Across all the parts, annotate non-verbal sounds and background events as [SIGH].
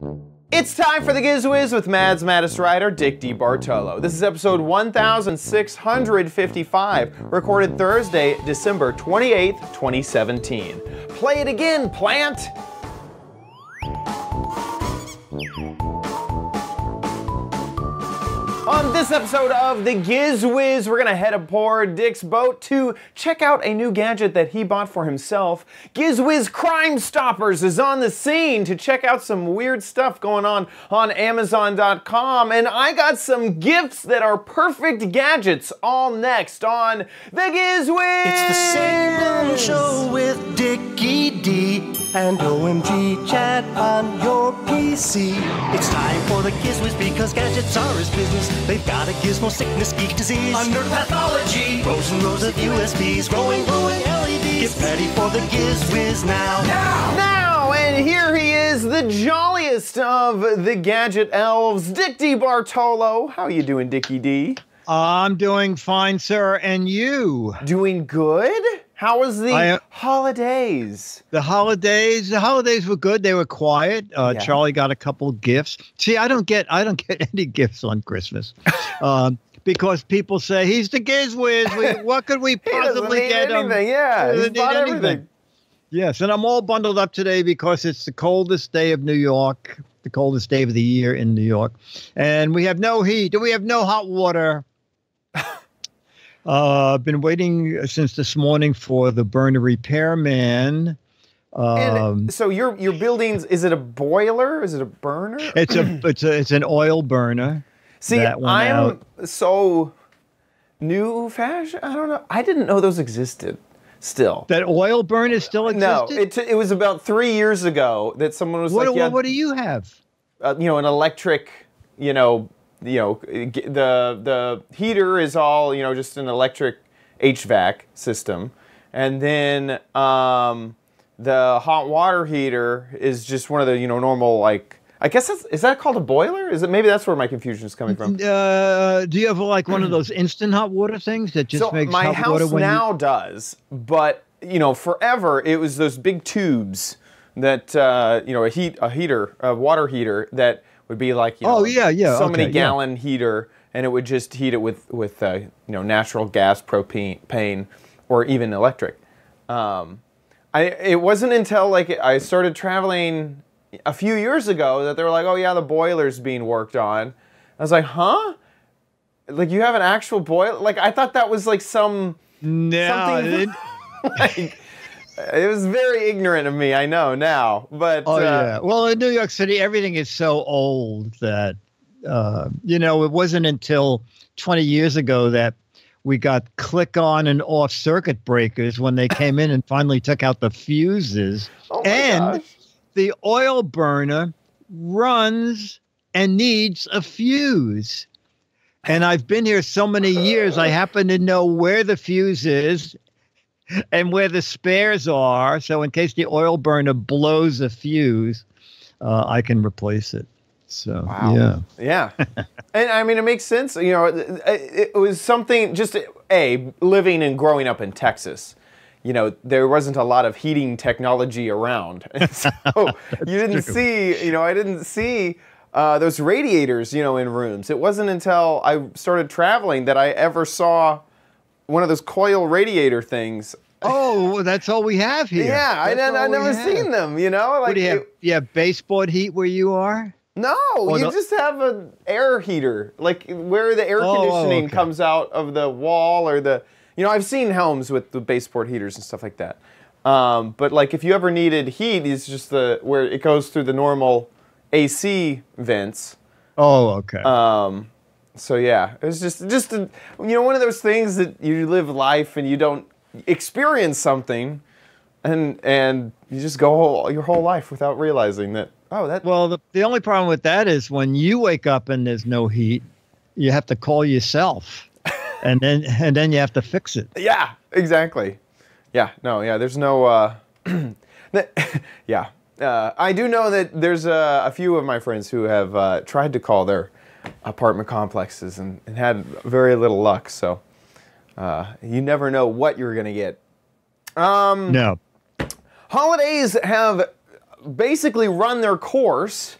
It's time for the Gizwiz with MAD's maddest writer Dick DeBartolo. This is episode 1655, recorded Thursday, December 28th, 2017. Play it again, plant! On this episode of the Gizwiz, we're gonna head aboard Dick's boat to check out a new gadget that he bought for himself. Gizwiz Crime Stoppers is on the scene to check out some weird stuff going on on Amazon.com, and I got some gifts that are perfect gadgets. All next on the Gizwiz. It's the same show with Dickie D and OMG chat on your PC. It's time for the Gizwiz because gadgets are his business. They've got a gizmo sickness, geek disease, under pathology, rows and rows of USBs, growing, glowing LEDs. Get ready for the Gizwiz now. Now, Now! and here he is, the jolliest of the gadget elves, Dick Bartolo. How you doing, Dickie D? I'm doing fine, sir. And you? Doing good? How was the I, uh, holidays? The holidays, the holidays were good. They were quiet. Uh, Yeah. Charlie got a couple gifts. See, I don't get, I don't [LAUGHS] get any gifts on Christmas, [LAUGHS] um, because people say he's the Gizwiz. We, [LAUGHS] what could we possibly get him? anything. Yeah, He doesn't need bought anything. everything. Yes, and I'm all bundled up today because it's the coldest day of New York, the coldest day of the year in New York, and we have no heat. And we have no hot water. Uh, I've been waiting since this morning for the burner repairman. Um, so your your buildings is it a boiler? Is it a burner? [CLEARS THROAT] it's a it's a it's an oil burner. See, I'm out. so new fashion. I don't know. I didn't know those existed. Still, That oil burner still no. It it was about three years ago that someone was what, like, what, yeah, what do you have? uh, you know, an electric, you know, you know, the the heater is all you know, just an electric HVAC system, and then um, the hot water heater is just one of the you know normal like. I guess that's is that called a boiler? Is it maybe that's where my confusion is coming from? Uh, do you have like one of those instant hot water things that just so makes my hot water house when you- now does, but you know, forever it was those big tubes that uh, you know a heat a heater a water heater that would be like you know, Oh, yeah, yeah, so many okay, yeah. gallon heater and it would just heat it with with uh, you know natural gas propane or even electric. Um, I it wasn't until like I started traveling a few years ago that they were like, oh yeah, the boiler's being worked on. I was like, huh? Like you have an actual boiler? Like I thought that was like some No, something- it- [LAUGHS] like it was very ignorant of me. I know now, but Oh uh, yeah. Well, in New York City, everything is so old that uh, you know it wasn't until 20 years ago that we got click on and off circuit breakers when they came in and finally took out the fuses. [LAUGHS] Oh and gosh. the oil burner runs and needs a fuse. And I've been here so many years, I [LAUGHS] happen to know where the fuse is and where the spares are. So, in case the oil burner blows a fuse, uh, I can replace it. So, Wow. yeah. Yeah, [LAUGHS] and I mean it makes sense. You know, it, it was something just a living and growing up in Texas. You know, there wasn't a lot of heating technology around, [LAUGHS] and so [LAUGHS] you didn't true. see. You know, I didn't see uh, those radiators. You know, in rooms. It wasn't until I started traveling that I ever saw one of those coil radiator things. [LAUGHS] Oh, that's all we have here. Yeah, I, I, I all we never have. seen them. You know, like What do you have? it- You have baseboard heat where you are? No, you no- just have an air heater, like where the air Oh, oh, conditioning okay. comes out of the wall or the. You know, I've seen homes with the baseboard heaters and stuff like that. Um, but like, if you ever needed heat, it's just the where it goes through the normal AC vents. Oh, okay. Um, so yeah, it was just just a, you know one of those things that you live life and you don't experience something, and and you just go whole, your whole life without realizing that. Oh, that Well, the, the only problem with that is when you wake up and there's no heat, you have to call yourself, [LAUGHS] and then and then you have to fix it. Yeah, exactly. Yeah, no, yeah. There's no. Uh, [CLEARS THROAT] that- [LAUGHS] yeah, uh, I do know that there's uh, a few of my friends who have uh, tried to call their apartment complexes and, and had very little luck. So uh, you never know what you're gonna get. Um, No, holidays have basically run their course.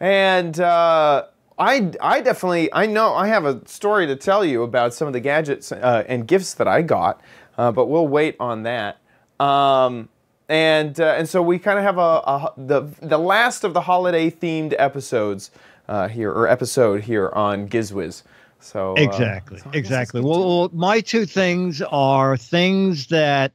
And uh, I, I definitely, I know I have a story to tell you about some of the gadgets uh, and gifts that I got, uh, but we'll wait on that. Um, and uh, and so we kind of have a, a, the the last of the holiday themed episodes uh, here or episode here on Gizwiz. So uh, Exactly. so exactly. Well, well, my two things are things that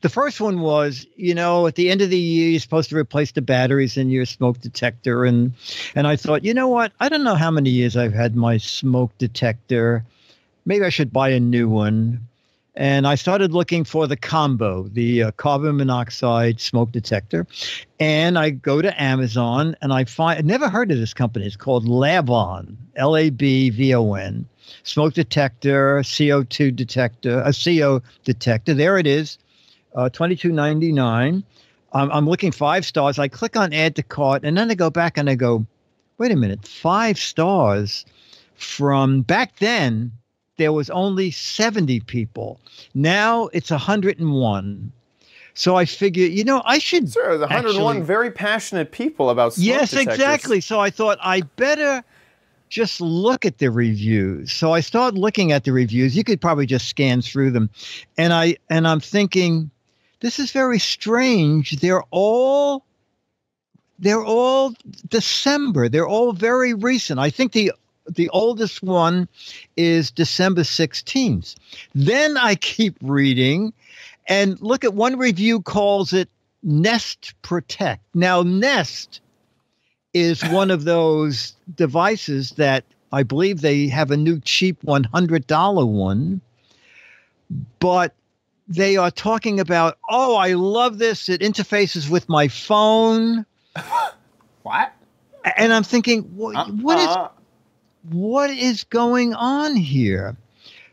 the first one was, you know, at the end of the year, you're supposed to replace the batteries in your smoke detector, and and I thought, you know what? I don't know how many years I've had my smoke detector. Maybe I should buy a new one. And I started looking for the combo, the uh, carbon monoxide smoke detector. And I go to Amazon and I find, I've never heard of this company. It's called Labvon, L A B V O N, smoke detector, CO2 detector, a CO detector. There it is, uh, twenty-two ninety-nine. I'm, I'm looking five stars. I click on add to cart and then I go back and I go, wait a minute, five stars from back then there was only 70 people. Now it's 101. So I figure, you know, I should. Sure, there's 101 actually- very passionate people about smoke yes, detectors. exactly. So I thought I better just look at the reviews. So I started looking at the reviews. You could probably just scan through them, and I and I'm thinking, this is very strange. They're all they're all December. They're all very recent. I think the the oldest one is December 16th. Then I keep reading and look at one review calls it Nest Protect. Now Nest is one of those devices that I believe they have a new cheap $100 one, but they are talking about, oh, I love this. It interfaces with my phone. [LAUGHS] What? And I'm thinking, what, what is Uh-uh. What is going on here?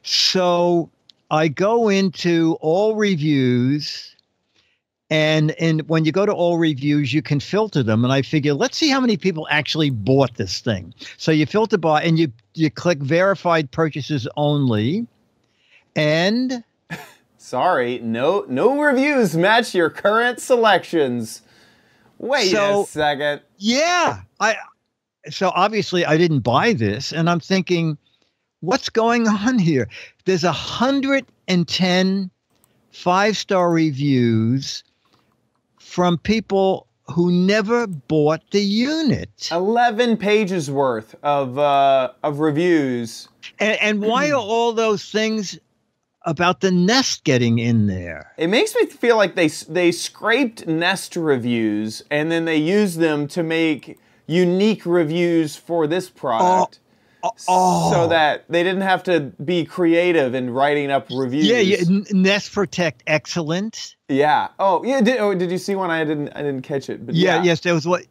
So I go into all reviews, and and when you go to all reviews, you can filter them. And I figure, let's see how many people actually bought this thing. So you filter by, and you you click verified purchases only, and [LAUGHS] Sorry, no no reviews match your current selections. Wait So- a second. yeah, I. So obviously I didn't buy this, and I'm thinking, what's going on here? There's a hundred and ten five star reviews from people who never bought the unit. 11 pages worth of uh, of reviews. And, and why are all those things about the Nest getting in there? It makes me feel like they they scraped Nest reviews and then they used them to make unique reviews for this product. oh. oh so oh. that they didn't have to be creative in writing up reviews. Yeah, yeah, Nest Protect Excellent. Yeah. Oh, yeah. Did, oh, did you see one? I didn't. I didn't catch it. But Yeah, yeah. yes, there was what.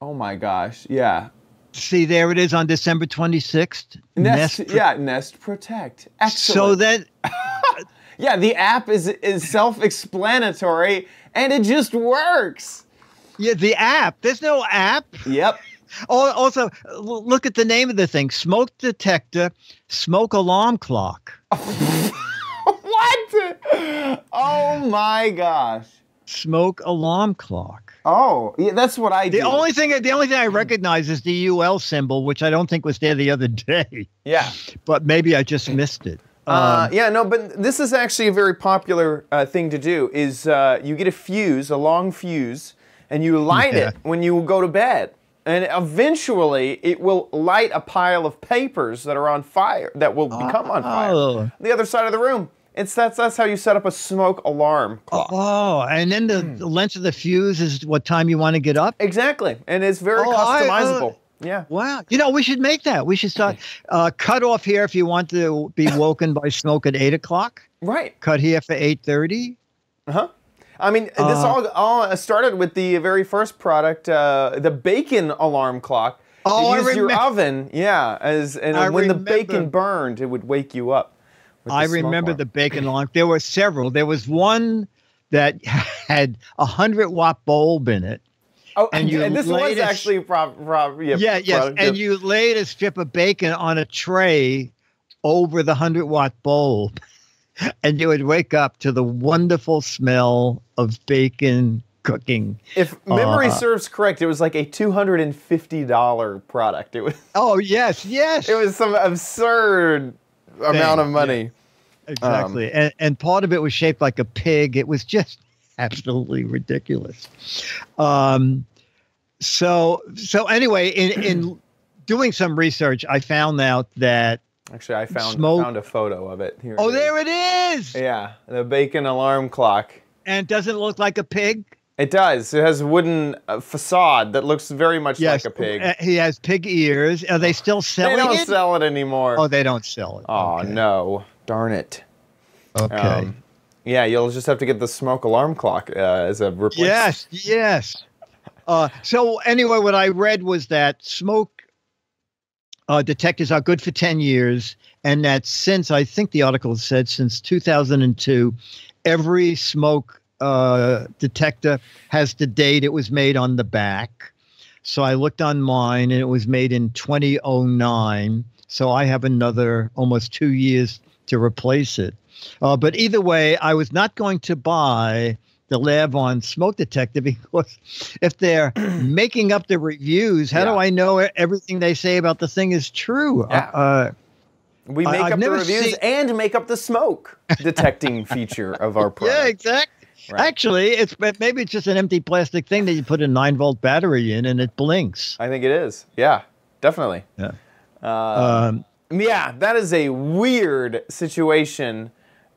Oh my gosh. Yeah. See, there it is on December 26th. Nest. Pro- yeah. Nest Protect. Excellent. So that [LAUGHS] Yeah. The app is is self-explanatory and it just works. Yeah, the app. There's no app. Yep. [LAUGHS] Also, look at the name of the thing: smoke detector, smoke alarm clock. [LAUGHS] what? Oh my gosh. Smoke alarm clock. Oh, yeah, that's what I do. The only thing, the only thing I recognize is the UL symbol, which I don't think was there the other day, yeah. [LAUGHS] but maybe I just missed it. Uh, Um, yeah, no, but this is actually a very popular uh, thing to do. Is uh, you get a fuse, a long fuse, and you light Yeah. it when you go to bed, and eventually it will light a pile of papers that are on fire that will become on fire. Oh. The other side of the room. It's that's that's how you set up a smoke alarm clock. Oh, and then the, Hmm. the length of the fuse is what time you want to get up. Exactly, and it's very Oh, I, uh, customizable. yeah. Wow. You know, we should make that. We should start uh, cut off here if you want to be woken by smoke at eight o'clock. Right. Cut here for eight thirty. Uh-huh. I mean, this Uh, all all started with the very first product, uh, the bacon alarm clock. Oh, I you used your oven, yeah, as and I when the bacon burned, it would wake you up. I remember alarm. the bacon alarm. There were several. There was one that [LAUGHS] had a hundred watt bulb in it. Oh, and and, this was actually prob, prob, yeah, Yeah, yes. product And you laid a strip of bacon on a tray over the hundred watt bulb, and you would wake up to the wonderful smell of bacon cooking. If memory Uh, serves correct, it was like a two hundred and fifty dollar product. It was [LAUGHS] Oh yes, yes. it was some absurd amount of Thing, money. Exactly. and, and part of it was shaped like a pig. It was just [LAUGHS] absolutely ridiculous. Um, so, so anyway, in, in [CLEARS THROAT] doing some research, I found out that, Actually, I found Smoke- found a photo of it. Here oh, it there it is. Yeah, the bacon alarm clock. And doesn't it look like a pig? It does. It has a wooden uh, facade that looks very much Yes. like a pig. uh, He has pig ears. Are they still selling it? they don't it? sell it anymore. oh, they don't sell it. oh okay. no! Darn it. Okay. Um, yeah, you'll just have to get the smoke alarm clock uh, as a replacement. Yes, yes. Uh, so anyway, what I read was that smoke uh, detectors are good for ten years, and that since I think the article said since 2002, every smoke uh, detector has the date it was made on the back. So I looked on mine, and it was made in 2009. So I have another almost two years to replace it. Uh, but either way, I was not going to buy the lab on smoke detector because [LAUGHS] if they're [CLEARS THROAT] making up the reviews, how do I know everything they say about the thing is true? Yeah. Uh, We make I've up the reviews seen- and make up the smoke detecting [LAUGHS] feature of our product. yeah, exactly. Right. Actually, it's maybe it's just an empty plastic thing that you put a nine volt battery in and it blinks. I think it is. Yeah, definitely. Yeah. Uh, Um, Yeah, that is a weird situation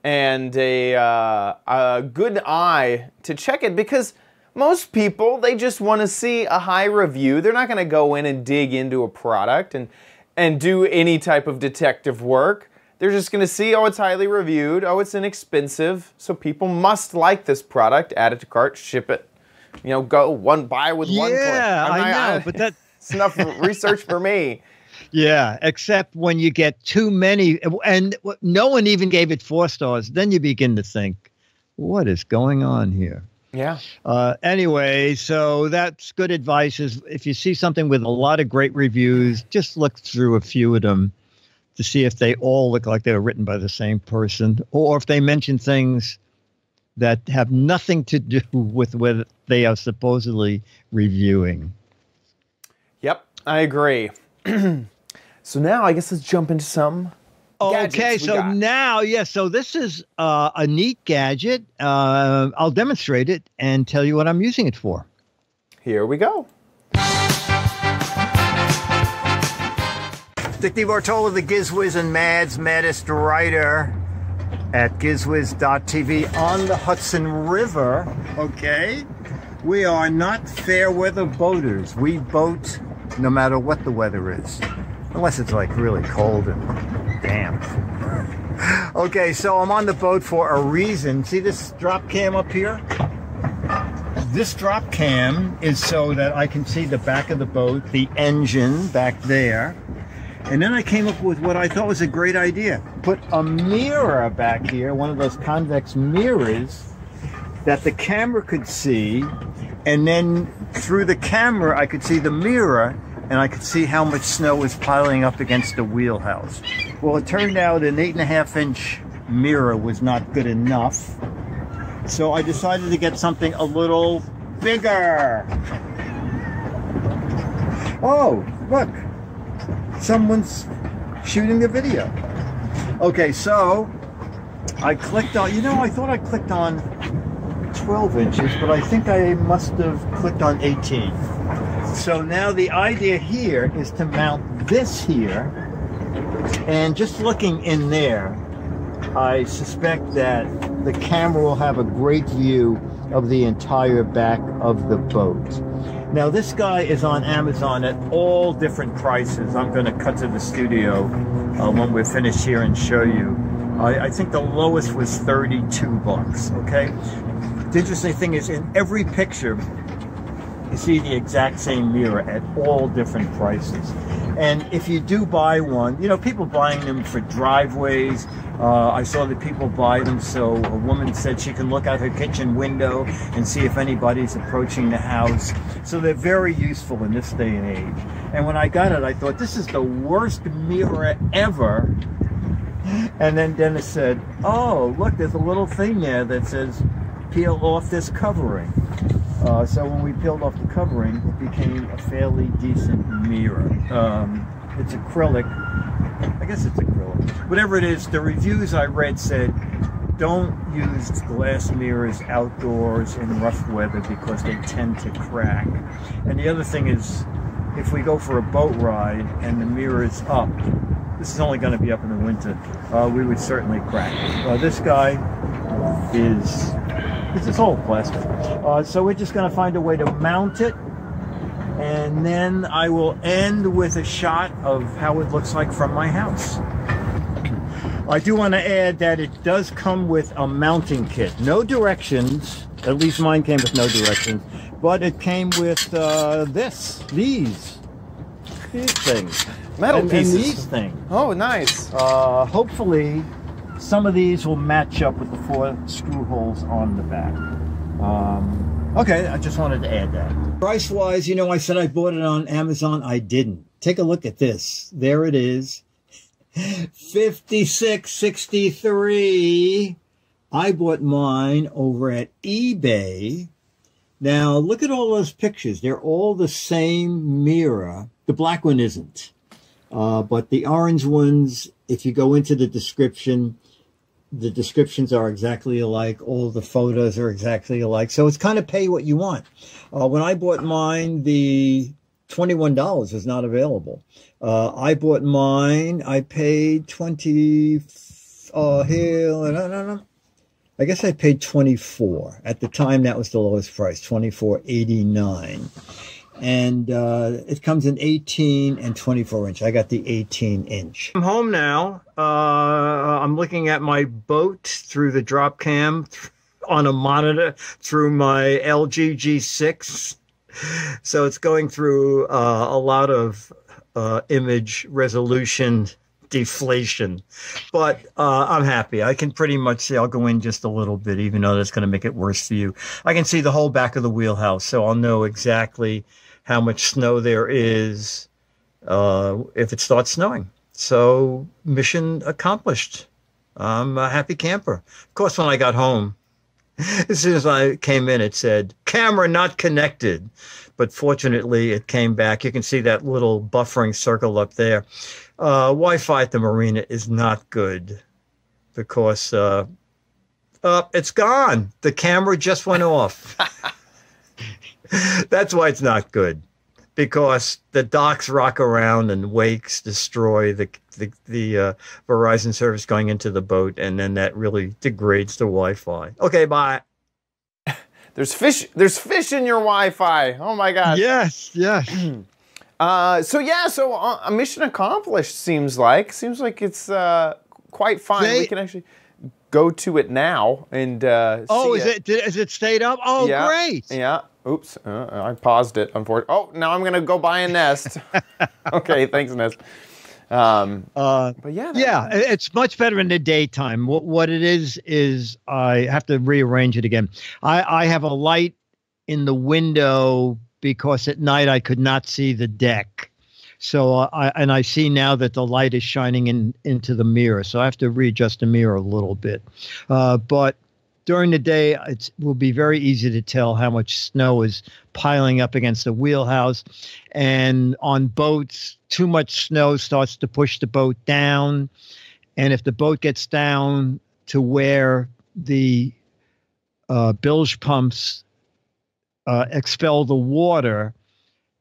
and a, uh, a good eye to check it because most people they just want to see a high review. They're not going to go in and dig into a product and and do any type of detective work. They're just going to see, oh, it's highly reviewed, oh, it's inexpensive, so people must like this product. Add it to cart, ship it. You know, go one buy with one click. yeah, I know, but that [LAUGHS] it's enough [LAUGHS] research for me. Yeah, except when you get too many, and no one even gave it four stars. Then you begin to think, what is going on here? Yeah. Uh, anyway, so that's good advice. Is if you see something with a lot of great reviews, just look through a few of them to see if they all look like they were written by the same person, or if they mention things that have nothing to do [LAUGHS] with what they are supposedly reviewing. Yep, I agree. [CLEARS THROAT] so now I guess let's jump into some. gadgets Okay, we so got. now, yes, so this is uh, a neat gadget. Uh, I'll demonstrate it and tell you what I'm using it for. Here we go. Dick DeBartolo, the GizWiz and MAD's maddest writer at gizwiz.tv on the Hudson River. Okay, we are not fair weather boaters. We boat no matter what the weather is, unless it's like really cold and damp. Okay, so I'm on the boat for a reason. See this drop cam up here? This drop cam is so that I can see the back of the boat, the engine back there. And then I came up with what I thought was a great idea. Put a mirror back here, one of those convex mirrors that the camera could see. And then through the camera, I could see the mirror and I could see how much snow was piling up against the wheelhouse. Well, it turned out an eight and a half inch mirror was not good enough. So I decided to get something a little bigger. Oh, look someone's shooting the video. Okay, so I clicked on, you know, I thought I clicked on 12 inches, but I think I must have clicked on 18. So now the idea here is to mount this here, and just looking in there, I suspect that the camera will have a great view of the entire back of the boat. Now, this guy is on Amazon at all different prices. I'm going to cut to the studio uh, when we're finished here and show you. I, I think the lowest was 32 bucks. Okay. The interesting thing is, in every picture, you see the exact same mirror at all different prices. And if you do buy one, you know, people buying them for driveways. Uh, I saw that people buy them so a woman said she can look out her kitchen window and see if anybody's approaching the house. So they're very useful in this day and age. And when I got it, I thought, this is the worst mirror ever. And then Dennis said, oh, look, there's a little thing there that says, peel off this covering. Uh, so when we peeled off the covering, it became a fairly decent mirror. Um, it's acrylic. I guess it's acrylic. Whatever it is, the reviews I read said don't use glass mirrors outdoors in rough weather because they tend to crack. And the other thing is, if we go for a boat ride and the mirror is up, this is only going to be up in the winter, uh, we would certainly crack. Uh, this guy is, this is all plastic. Uh, so we're just going to find a way to mount it and then I will end with a shot of how it looks like from my house. I do want to add that it does come with a mounting kit. No directions, at least mine came with no directions, but it came with uh, this, these, these things. Metal and, pieces. And these things. Oh, nice. Uh, hopefully, some of these will match up with the four screw holes on the back. Um, okay, I just wanted to add that. Price wise, you know, I said I bought it on Amazon. I didn't. Take a look at this. There it is. [LAUGHS] 5663. I bought mine over at eBay. Now, look at all those pictures. They're all the same mirror. The black one isn't. Uh, but the orange ones, if you go into the description, the descriptions are exactly alike. All the photos are exactly alike. So it's kind of pay what you want. Uh, when I bought mine, the $21 was not available. Uh, I bought mine. I paid 20, uh, here, no, no, no. I guess I paid 24. At the time, that was the lowest price, 24.89. And uh, it comes in 18 and 24 inch. I got the 18 inch. I'm home now. Uh, I'm looking at my boat through the drop cam [LAUGHS] on a monitor through my LG G6 so it's going through uh, a lot of uh, image resolution deflation, but uh, I'm happy. I can pretty much see. I'll go in just a little bit, even though that's going to make it worse for you. I can see the whole back of the wheelhouse, so I'll know exactly how much snow there is uh, if it starts snowing. So mission accomplished. I'm a happy camper. Of course, when I got home, [LAUGHS] as soon as I came in, it said camera not connected. But fortunately, it came back. You can see that little buffering circle up there. Uh, Wi-Fi at the marina is not good because uh, uh, it's gone. The camera just went off. [LAUGHS] [LAUGHS] That's why it's not good because the docks rock around and wakes destroy the the, the uh, Verizon service going into the boat, and then that really degrades the Wi-Fi. Okay, bye. [LAUGHS] There's fish. There's fish in your Wi-Fi. Oh my god. Yes, yes. [CLEARS THROAT] uh, so yeah, so uh, a mission accomplished. Seems like seems like it's uh, quite fine. They- we can actually go to it now and. Uh, Oh, see is it? Did, is it stayed up? Oh, Yeah. great. Yeah. Oops. Uh, I paused it. Unfortunately. Oh, now I'm gonna go buy a Nest. [LAUGHS] okay. Thanks, Nest. Um, Uh, but yeah. that- yeah, it's much better in the daytime. What what it is is I have to rearrange it again. I I have a light in the window because at night I could not see the deck. So uh, I and I see now that the light is shining in into the mirror. So I have to readjust the mirror a little bit. Uh, but during the day, it will be very easy to tell how much snow is piling up against the wheelhouse. And on boats, too much snow starts to push the boat down. And if the boat gets down to where the uh, bilge pumps uh, expel the water,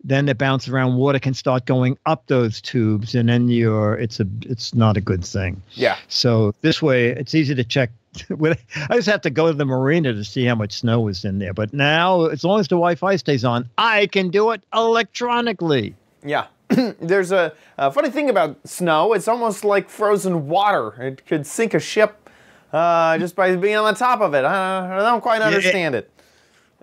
then it bounce around water can start going up those tubes, and then you're it's a it's not a good thing. Yeah. So this way, it's easy to check. [LAUGHS] I just have to go to the marina to see how much snow is in there. But now, as long as the Wi-Fi stays on, I can do it electronically. Yeah. [CLEARS THROAT] There's a, a funny thing about snow. It's almost like frozen water. It could sink a ship uh, just by being on the top of it. I, I don't quite understand it. E-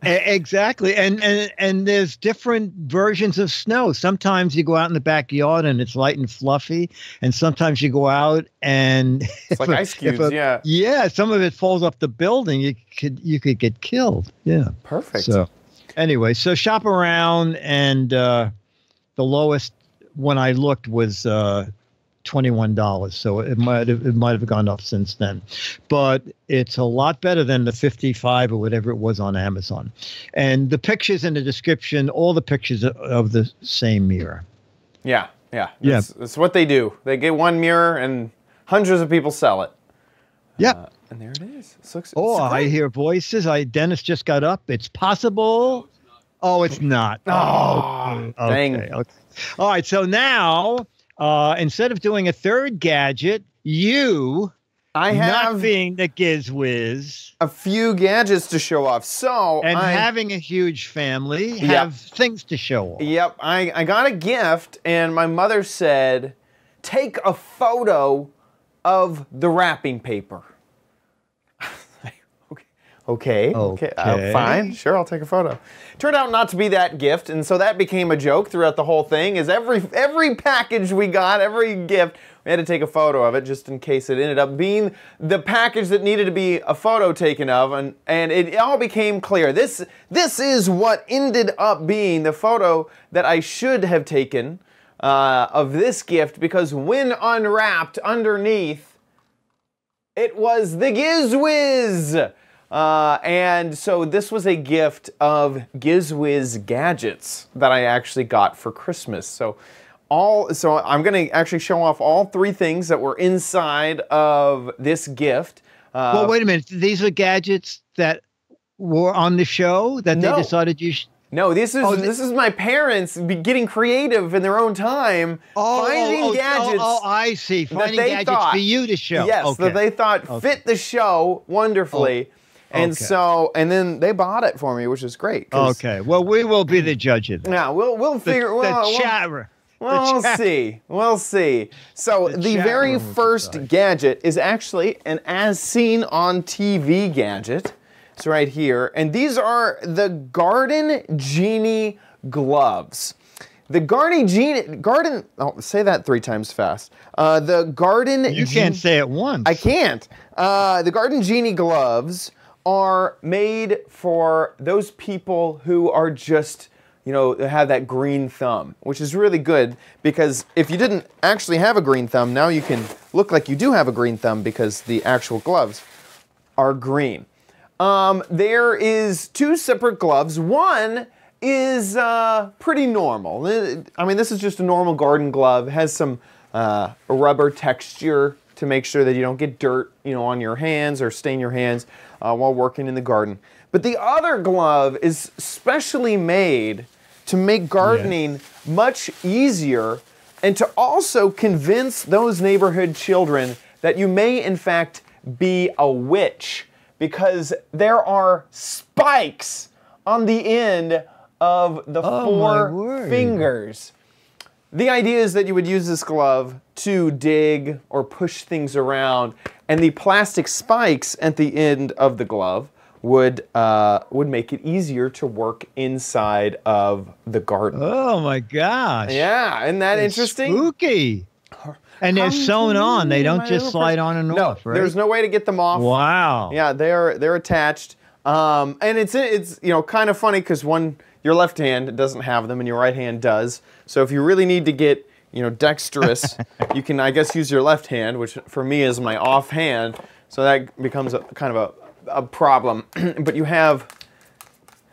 [LAUGHS] exactly, and and and there's different versions of snow. Sometimes you go out in the backyard and it's light and fluffy, and sometimes you go out and [LAUGHS] It's like ice cubes. yeah. yeah, some of it falls off the building. You could you could get killed. Yeah. Perfect. So, anyway, so shop around, and uh, the lowest when I looked was uh, twenty-one dollars. So it might have it might have gone up since then, but it's a lot better than the fifty-five or whatever it was on Amazon. And the pictures in the description, all the pictures of- of the same mirror. Yeah, yeah. Yeah. That's, that's what they do. They get one mirror and hundreds of people sell it. Yeah. Uh, and there it is. It looks, oh, I hear voices. I Dennis just got up. It's possible. Oh, it's not. Oh, dang. okay. okay. All right. So now, uh, instead of doing a third gadget, you I have not being the gizwiz a few gadgets to show off. So and I, having a huge family Yep. have things to show off. Yep, I, I got a gift, and my mother said, take a photo of the wrapping paper. Okay, okay, uh, fine, sure, I'll take a photo. Turned out not to be that gift, and so that became a joke throughout the whole thing. Is every every package we got, every gift, we had to take a photo of it just in case it ended up being the package that needed to be a photo taken of, and and it all became clear. This this is what ended up being the photo that I should have taken uh, of this gift because when unwrapped underneath, it was the GizWiz. Uh, and so this was a gift of GizWiz gadgets that I actually got for Christmas. So all so I'm going to actually show off all three things that were inside of this gift. Uh, well, wait a minute. These are gadgets that were on the show that No. they decided you. Sh- no, this is Oh, th- this is my parents be getting creative in their own time, finding oh, gadgets. Oh, oh, I see. Finding gadgets thought- for you to show. Yes, okay. that they thought Okay. fit the show wonderfully. And okay. so, and then they bought it for me, which is great. Okay. Well, we will be the judge of that. Yeah, we'll we'll figure. the well, we'll- well, we'll see. We'll see. So The the, very first gadget is actually an as seen on TV gadget. It's right here, and these are the Garden Genie gloves. The Garden Genie Garden. Oh, say that three times fast. Uh, the Garden. You Gen- can't say it once. I can't. Uh, the Garden Genie gloves are made for those people who are just, you know, have that green thumb, which is really good because if you didn't actually have a green thumb, now you can look like you do have a green thumb because the actual gloves are green. Um, there is two separate gloves. One is uh, pretty normal. Uh, I mean, this is just a normal garden glove. It has some uh, rubber texture to make sure that you don't get dirt, you know, on your hands or stain your hands uh, while working in the garden. But the other glove is specially made to make gardening much easier and to also convince those neighborhood children that you may, in fact, be a witch because there are spikes on the end of the Oh, four fingers. The idea is that you would use this glove to dig or push things around, and the plastic spikes at the end of the glove would uh, would make it easier to work inside of the garden. Oh my gosh. Yeah, isn't that It's interesting? Spooky. And they're Come sewn on. They don't just slide on and no, off, right? there's no way to get them off. Wow. Yeah, they're they're attached. Um, and it's it's you know kind of funny because one your left hand doesn't have them and your right hand does. So if you really need to get you know dexterous, [LAUGHS] you can I guess use your left hand, which for me is my off hand. So that becomes a kind of a, a problem. [CLEARS THROAT] but you have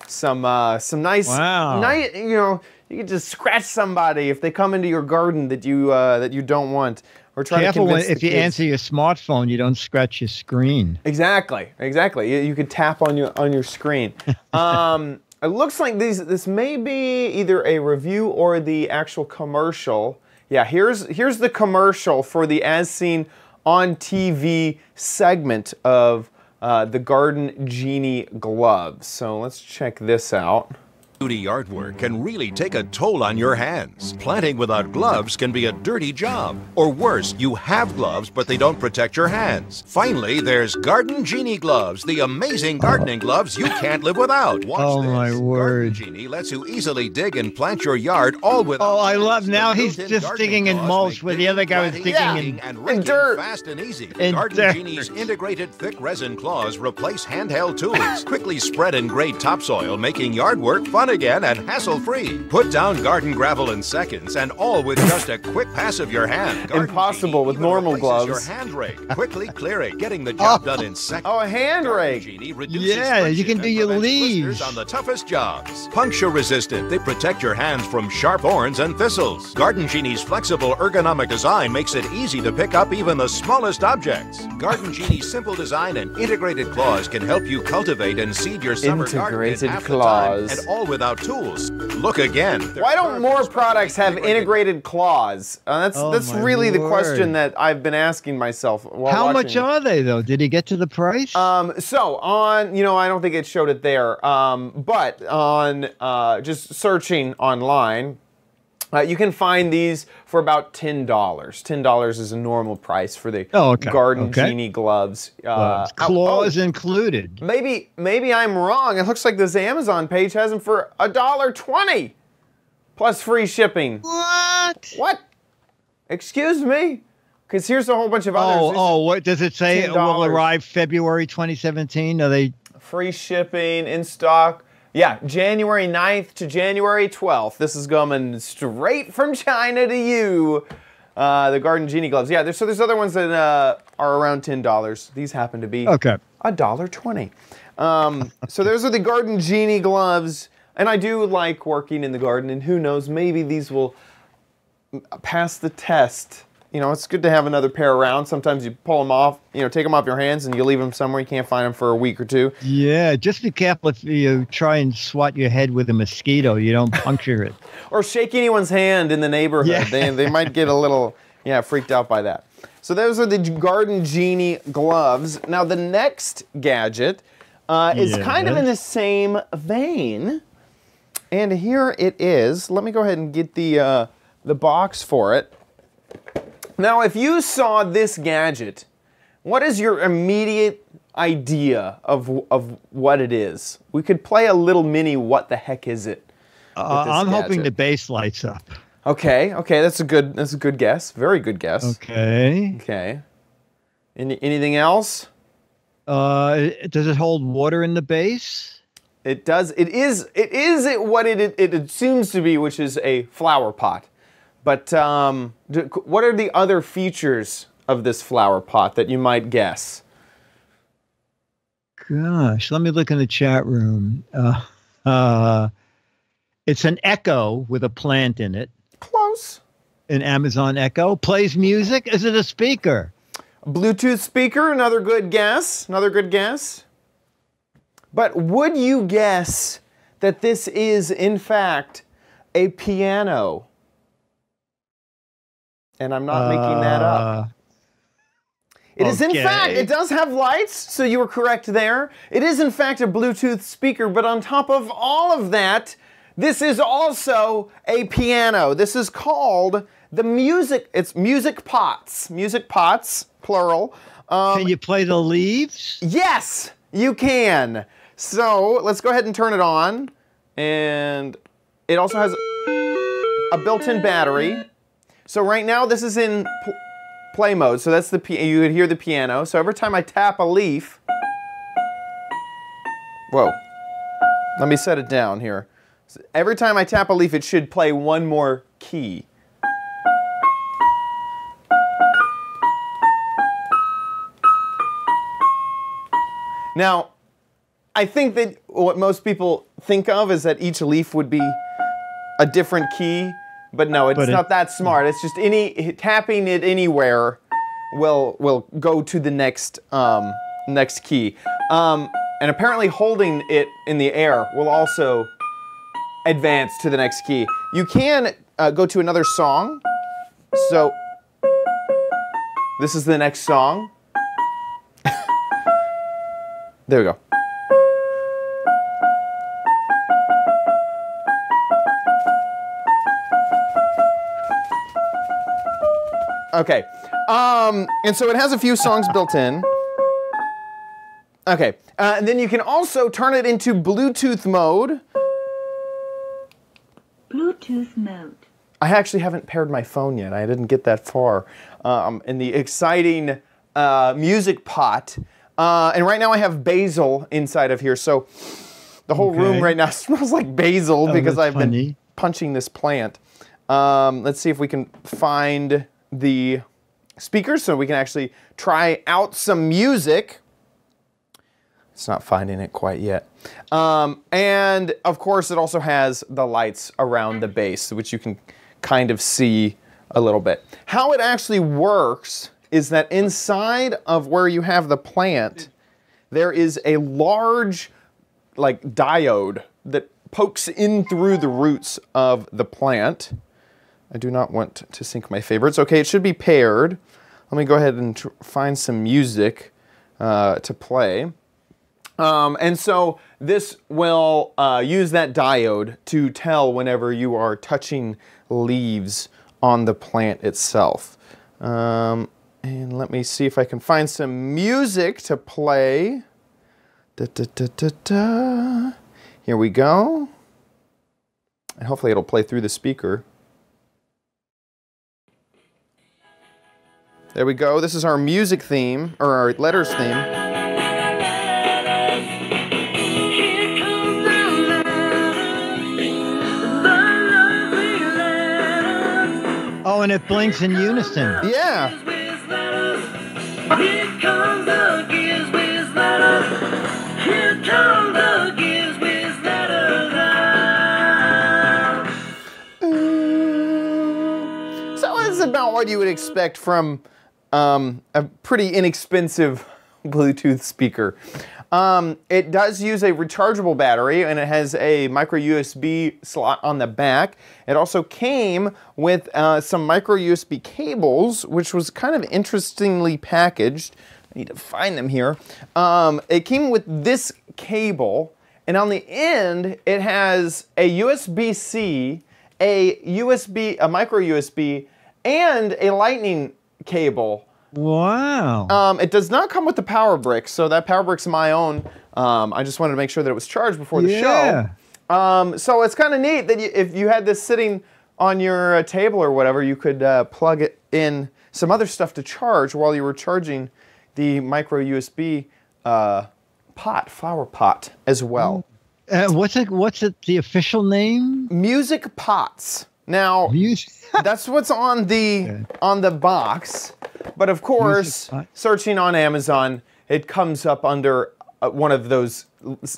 some uh, some nice Wow. nice you know you can just scratch somebody if they come into your garden that you uh, that you don't want or try Careful to when, convince if you kids. answer your smartphone, you don't scratch your screen. Exactly, exactly. You, you could tap on your on your screen. [LAUGHS] Um, it looks like these this may be either a review or the actual commercial. Yeah, here's here's the commercial for the as seen on TV segment of uh, the Garden Genie gloves. So let's check this out. Duty yard work can really take a toll on your hands. Planting without gloves can be a dirty job. Or worse, you have gloves, but they don't protect your hands. Finally, there's Garden Genie gloves, the amazing gardening gloves you can't live without. Watch Oh, this. my Garden word. Genie lets you easily dig and plant your yard all with Oh, I love- now he's just digging in mulch where the other guy was digging in- weeding, and in dirt. fast and easy. In Garden dirt. Genie's integrated thick resin claws replace handheld tools. Quickly spread and grade topsoil, making yard work fun fun again and hassle-free. Put down garden gravel in seconds and all with just a quick pass of your hand. Garden Impossible Genie with normal gloves. Your hand rake, [LAUGHS] quickly clear it, getting the job oh. done in seconds. Oh, a hand rake. Yeah, you can do your leaves. on the toughest jobs. Puncture resistant, they protect your hands from sharp thorns and thistles. Garden Genie's flexible ergonomic design makes it easy to pick up even the smallest objects. Garden Genie's simple design and integrated claws can help you cultivate and seed your summer garden Integrated in half claws. the time, and all without tools. Look again. They're Why don't more products have integrated integrated claws? Uh, that's Oh, that's my really the question that I've been asking myself. While How much watching. are they though? Did he get to the price? Um, so on, you know, I don't think it showed it there, um, but on uh, just searching online, uh, you can find these for about ten dollars. Ten dollars is a normal price for the Oh, okay, Garden okay. Genie gloves. Uh, Gloves. Claws oh, included. maybe maybe I'm wrong. It looks like this Amazon page has them for a dollar twenty, plus free shipping. What? What? Excuse me? Because here's a whole bunch of others. Oh, This- oh, what does it say? It will arrive February 2017. Are they? free shipping in stock. Yeah, January 9th to January 12th. This is coming straight from China to you. Uh, the Garden Genie gloves. Yeah, there's, so there's other ones that uh, are around $10. These happen to be Okay. a dollar twenty. Um, [LAUGHS] so those are the Garden Genie gloves, and I do like working in the garden. And who knows, maybe these will pass the test. You know, it's good to have another pair around. Sometimes you pull them off, you know, take them off your hands, and you leave them somewhere you can't find them for a week or two. Yeah, just be careful if you try and swat your head with a mosquito. You don't [LAUGHS] puncture it. or shake anyone's hand in the neighborhood. Yeah. They, they might get a little, yeah, freaked out by that. So those are the Garden Genie gloves. Now the next gadget uh, is kind of in the same vein, and here it is. Let me go ahead and get the uh, the box for it. Now, if you saw this gadget, what is your immediate idea of of what it is? We could play a little mini. What the heck is it? Uh, I'm hoping the base lights up. Okay, okay, that's a good that's a good guess. Very good guess. Okay. Okay. Any, anything else? Uh, does it hold water in the base? It does. It is. It is it what it it, it seems to be, which is a flower pot. But um, d- what are the other features of this flower pot that you might guess? Gosh, let me look in the chat room. Uh, [LAUGHS] uh, it's an Echo with a plant in it. Close. An Amazon Echo plays music. Is it a speaker? Bluetooth speaker. Another good guess. Another good guess. But would you guess that this is in fact a piano? And I'm not making that up. It is in fact, it does have lights, so you were correct there. It is in fact a Bluetooth speaker, but on top of all of that, this is also a piano. This is called the music, it's music pots. Music pots, plural. Um, Can you play the leaves? yes, you can. So let's go ahead and turn it on. And it also has a built-in battery. So right now this is in pl- play mode. So that's the you would hear the piano. So every time I tap a leaf, whoa, let me set it down here. So every time I tap a leaf, it should play one more key. Now, I think that what most people think of is that each leaf would be a different key, but no, it's But it- not that smart. It's just any tapping it anywhere will will go to the next um, next key. Um, and apparently, holding it in the air will also advance to the next key. You can uh, go to another song. So this is the next song. [LAUGHS] there we go. Okay. Um, and so it has a few songs built in. Okay. Uh, and then you can also turn it into Bluetooth mode. Bluetooth mode. I actually haven't paired my phone yet. I didn't get that far um, in the exciting uh, music pot. Uh, and right now I have basil inside of here. So The whole room right now [LAUGHS] smells like basil Oh, because I've been punching this plant. Um, let's see if we can find the speakers so we can actually try out some music. It's not finding it quite yet. Um, and of course, it also has the lights around the base, which you can kind of see a little bit. How it actually works is that inside of where you have the plant, there is a large like diode that pokes in through the roots of the plant. I do not want to sync my favorites. Okay, it should be paired. Let me go ahead and find some music uh, to play. Um, and so this will uh, use that diode to tell whenever you are touching leaves on the plant itself. Um, and let me see if I can find some music to play. Da, da, da. Here we go. And hopefully it'll play through the speaker. There we go. This is our music theme, or our letters theme. Oh, and it blinks in unison. Yeah. So it's about what you would expect from um, a pretty inexpensive [LAUGHS] Bluetooth speaker. Um, it does use a rechargeable battery and it has a micro USB slot on the back. It also came with uh, some micro USB cables, which was kind of interestingly packaged. I need to find them here. Um, it came with this cable, and on the end, it has a USB C, a USB, a micro USB, and a lightning cable. Wow. Um, it does not come with the power brick, so that power brick's my own. Um, I just wanted to make sure that it was charged before the Yeah. show. Um, so it's kind of neat that you, if you had this sitting on your uh, table or whatever, you could uh, plug it in some other stuff to charge while you were charging the micro USB uh, pot, flower pot as well. Uh, what's it? What's it? The official name? Music pots. Now, Music. That's what's on the on the box. But of course, searching on Amazon, it comes up under uh, one of those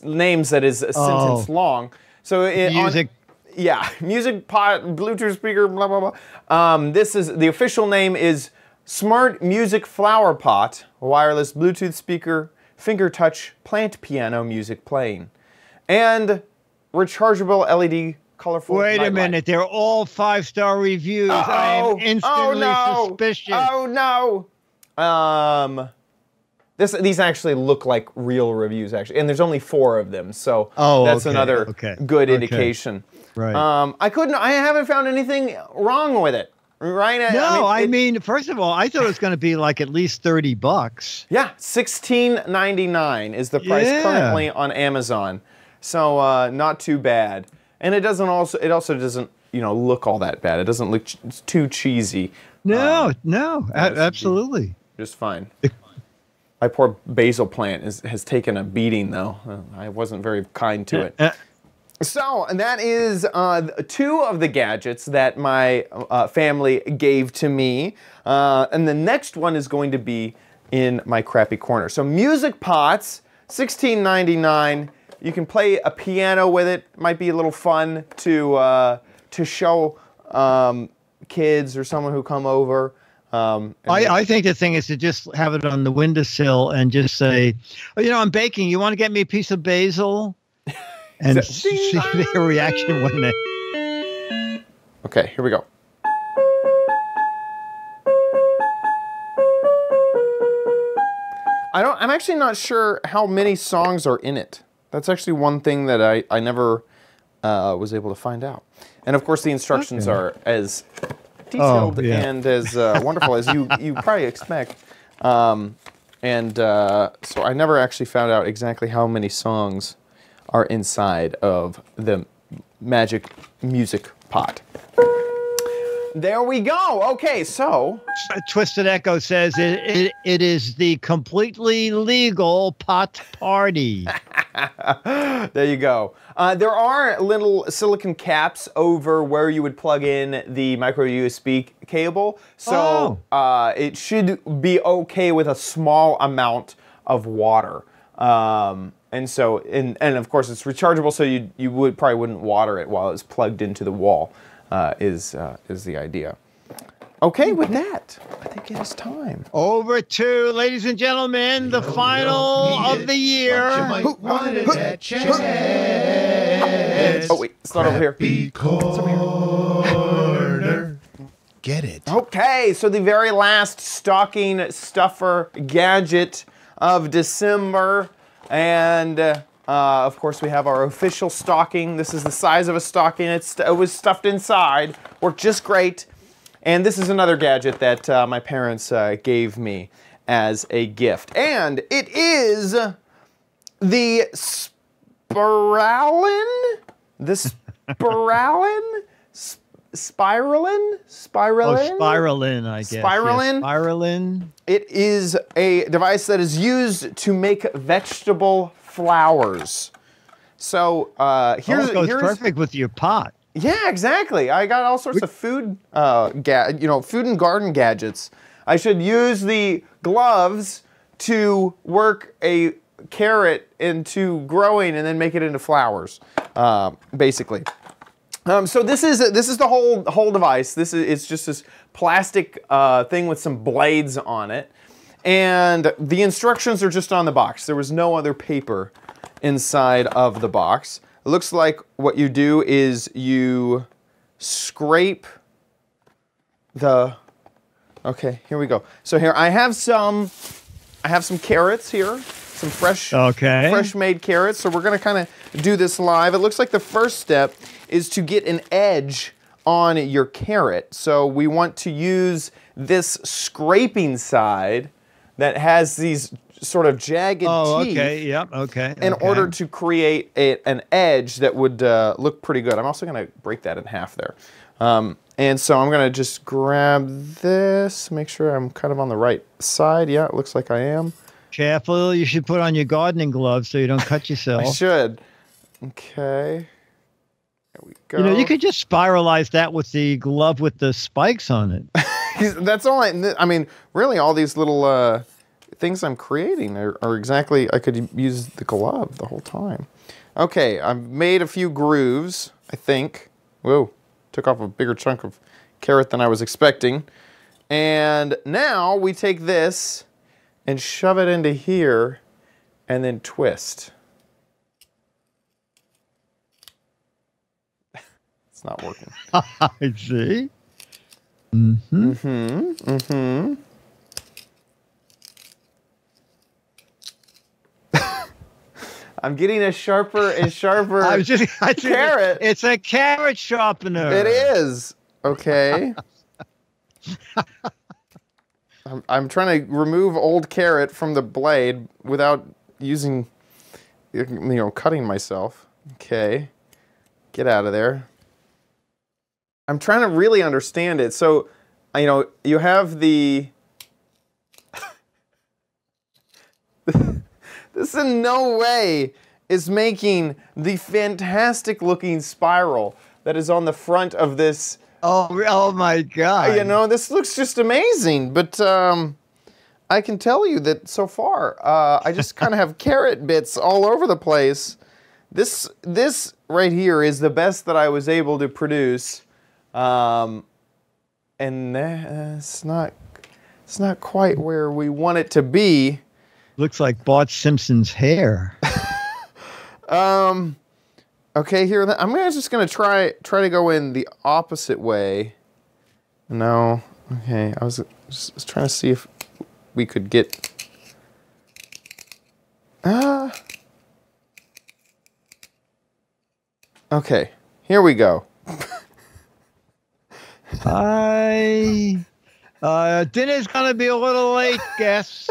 names that is a sentence Oh. long. So it, on- Music. yeah, [LAUGHS] music pot, Bluetooth speaker, blah blah blah. Um, this is the official name is Smart Music Flower Pot, wireless Bluetooth speaker, finger touch plant piano music playing, and rechargeable LED colorful. Wait a minute. They're all five star reviews. I am Oh, instantly oh no. suspicious. Oh no. Um this these actually look like real reviews actually. And there's only 4 of them. So Oh, that's okay, another okay, good okay. indication. Right. Um I couldn't I haven't found anything wrong with it. Right? no, I mean, it- first of all, I thought it was going to be like at least thirty bucks. yeah, 16.99 is the price Yeah. currently on Amazon. So uh, not too bad. And it doesn't also it also doesn't, you know, look all that bad. It doesn't look ch- too cheesy. No, no, a- absolutely. just fine. My poor basil plant is, has taken a beating, though. I wasn't very kind to it. Uh, So, and that is uh, two of the gadgets that my uh, family gave to me. Uh, and the next one is going to be in my crappy corner. So, music pots, $16.99. You can play a piano with it. Might be a little fun to to to show um, kids or someone who come over. Um, I, I think the thing is to just have it on the windowsill and just say, oh, you know, I'm baking. You want to get me a piece of basil? [LAUGHS] And that- see [LAUGHS] their reaction when they. Okay, here we go. I don't. I'm actually not sure how many songs are in it. That's actually one thing that I I never uh, was able to find out. And of course, the instructions Okay. are as detailed Oh, yeah. and as uh, wonderful as you you probably expect. Um, and uh, so I never actually found out exactly how many songs are inside of the magic music pot. There we go. Okay, so Twisted Echo says it, it, it is the completely legal pot party. [LAUGHS] there you go. Uh, there are little silicon caps over where you would plug in the micro USB cable, so uh, it should be okay with a small amount of water. Um, and so, and, and of course, it's rechargeable, so you you would probably wouldn't water it while it's plugged into the wall. Uh, is uh, is the idea? Okay, with that, I think it is time. Over to, ladies and gentlemen, the final of the year. Oh wait, it's not over here. Corner. Get it. Okay, so the very last stocking stuffer gadget of December. And uh, uh, of course, we have our official stocking. This is the size of a stocking. It's, it was stuffed inside, worked just great. And this is another gadget that uh, my parents uh, gave me as a gift. And it is the Spiralin? The Spiralin? Sp- Spiralin? Spiralin? Oh, spiralin, I guess. Spiralin? Yes, spiralin. It is a device that is used to make vegetable flours. So uh, here's, oh, goes here's perfect with your pot. yeah, exactly. I got all sorts of food, uh, you know, food and garden gadgets. I should use the gloves to work a carrot into growing and then make it into flowers, uh, basically. Um, so this is this is the whole whole device. This is it's just this plastic uh, thing with some blades on it, and the instructions are just on the box. There was no other paper inside of the box. It looks like what you do is you scrape the. Okay, here we go. So here I have some, I have some carrots here, some fresh Okay. fresh made carrots. So we're gonna kind of do this live. It looks like the first step is to get an edge on your carrot. So we want to use this scraping side that has these sort of jagged Oh, teeth okay. Yep. Okay. in okay. order to create a, an edge that would uh, look pretty good. I'm also going to break that in half there. Um, and so I'm going to just grab this, make sure I'm kind of on the right side. Yeah, it looks like I am. Careful, you should put on your gardening gloves so you don't cut [LAUGHS] yourself. I should. Okay. There we go. You know, you could just spiralize that with the glove with the spikes on it. [LAUGHS] That's all I, I mean, really, all these little uh, things I'm creating are, are exactly, I could use the glove the whole time. Okay, I've made a few grooves, I think. Whoa, took off a bigger chunk of carrot than I was expecting. And now we take this and shove it into here and then twist. [LAUGHS] it's not working. [LAUGHS] I see. Mm-hmm. Mm-hmm. [LAUGHS] I'm getting a sharper and sharper. [LAUGHS] I just I just- Carrot. It's a carrot sharpener. It is. Okay. [LAUGHS] I'm, I'm trying to remove old carrot from the blade without using, you know, cutting myself. Okay. Get out of there. I'm trying to really understand it. So, you know, you have the. [LAUGHS] this in no way is making the fantastic looking spiral that is on the front of this Oh, oh my God. you know, this looks just amazing, but um, I can tell you that so far, uh, I just [LAUGHS] kind of have carrot bits all over the place. This this right here is the best that I was able to produce, um, and that's not it's not quite where we want it to be. Looks like Bart Simpson's hair. [LAUGHS] Um, okay, here I'm gonna just gonna try try to go in the opposite way. No, okay, I was just, was trying to see if we could get. Ah. okay, here we go. [LAUGHS] I. Uh, dinner's gonna be a little late, guess.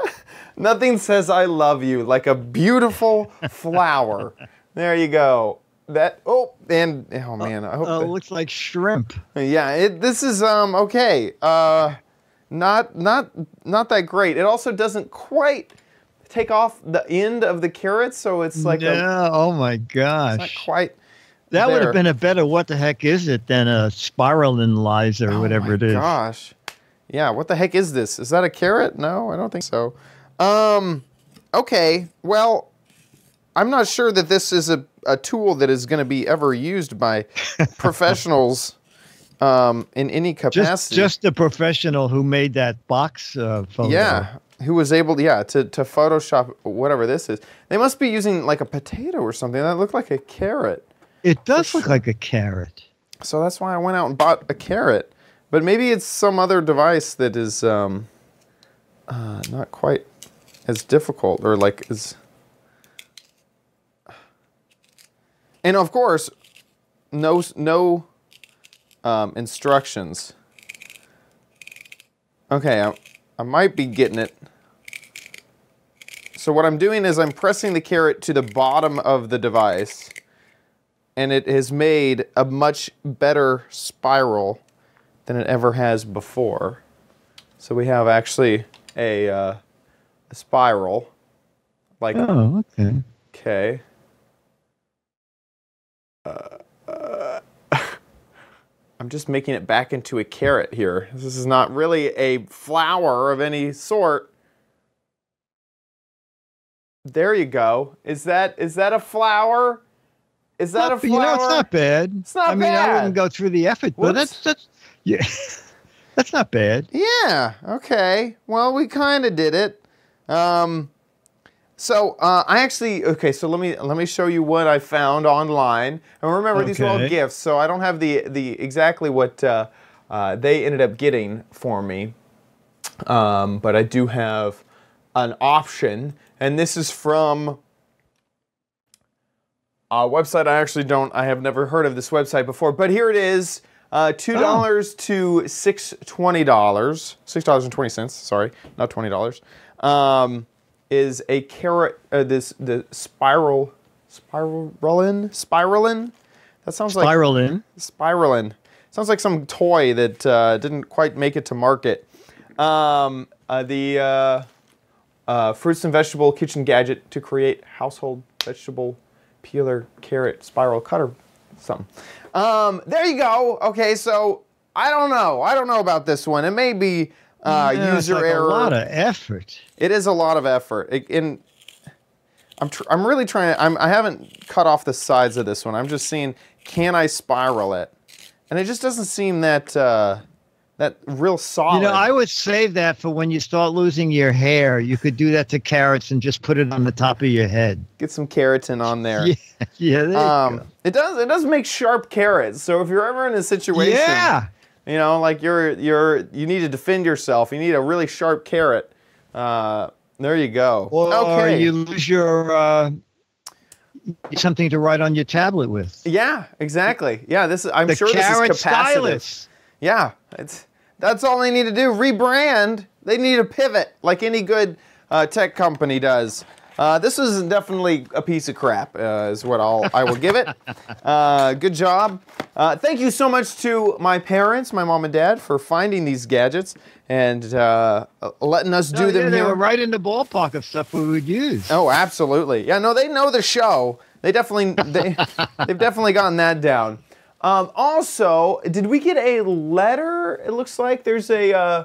[LAUGHS] Nothing says I love you like a beautiful flower. There you go. That oh and oh man, I hope Uh, that- looks like shrimp. Yeah, it, this is um okay. Uh, not not not that great. It also doesn't quite take off the end of the carrot, so it's like a, yeah. Oh my it's not gosh. quite. That would have been a better what the heck is it than a spiral analyzer or Oh whatever it is. Gosh. Yeah, what the heck is this? Is that a carrot? No, I don't think so. Um, okay, well, I'm not sure that this is a, a tool that is going to be ever used by [LAUGHS] professionals um, in any Just capacity. just the professional who made that box uh, photo. yeah, who was able, to, yeah, to, to Photoshop whatever this is. They must be using like a potato or something. That looked like a carrot. It does look like a carrot. So that's why I went out and bought a carrot. But maybe it's some other device that is um, uh, not quite as difficult or like as. And of course, no no um, instructions. Okay, I, I might be getting it. So what I'm doing is I'm pressing the carrot to the bottom of the device and it has made a much better spiral than it ever has before. So we have actually a, uh, a spiral, like Oh, okay. okay. Uh, [LAUGHS] I'm just making it back into a carrot here. This is not really a flower of any sort. There you go. Is that is that a flower? Is that Not- a you know, it's not bad. It's not I mean, I wouldn't go through the effort, Whoops. but that's that's yeah, [LAUGHS] that's not bad. Yeah. Okay. Well, we kind of did it. Um, so uh, I actually okay. So let me let me show you what I found online. And remember, these are all gifts, so I don't have the the exactly what uh, uh, they ended up getting for me. Um, but I do have an option, and this is from a website I actually don't. I have never heard of this website before, but here it is. Uh, two dollars to six twenty dollars, six dollars and twenty cents. Sorry, not twenty dollars. Um, is a carrot. Uh, this the spiral, spiralin, spiralin. That sounds like Spiral in. Spiralin. Sounds like some toy that uh, didn't quite make it to market. Um, uh, the uh, uh, fruits and vegetable kitchen gadget to create household vegetable peeler, carrot, spiral cutter, something. Um, there you go. Okay, so I don't know. I don't know about this one. It may be uh, Yeah, user like error. A lot of effort. It is a lot of effort. It, and I'm, tr- I'm really trying. I'm, I haven't cut off the sides of this one. I'm just seeing can I spiral it, and it just doesn't seem that uh, that real solid. You know, I would save that for when you start losing your hair. You could do that to carrots and just put it on the top of your head. get some keratin on there. [LAUGHS] Yeah, yeah. There you Um, go. it does. It does make sharp carrots. So if you're ever in a situation, Yeah. you know, like you're you're you need to defend yourself. You need a really sharp carrot. Uh, there you go. Or okay. you lose your uh, something to write on your tablet with. yeah, exactly. Yeah, this is. I'm The sure this is capacitive. stylus. Yeah, it's that's all they need to do. Rebrand. They need to pivot like any good uh, tech company does. Uh, this is definitely a piece of crap. Uh, is what I'll I will give it. [LAUGHS] Uh, good job. Uh, thank you so much to my parents, my mom and dad, for finding these gadgets and uh, letting us do them yeah, they here. were right in the ballpark of stuff we would use. Oh, absolutely. Yeah, no, they know the show. They definitely they [LAUGHS] they've definitely gotten that down. Um, also, did we get a letter? It looks like there's a uh,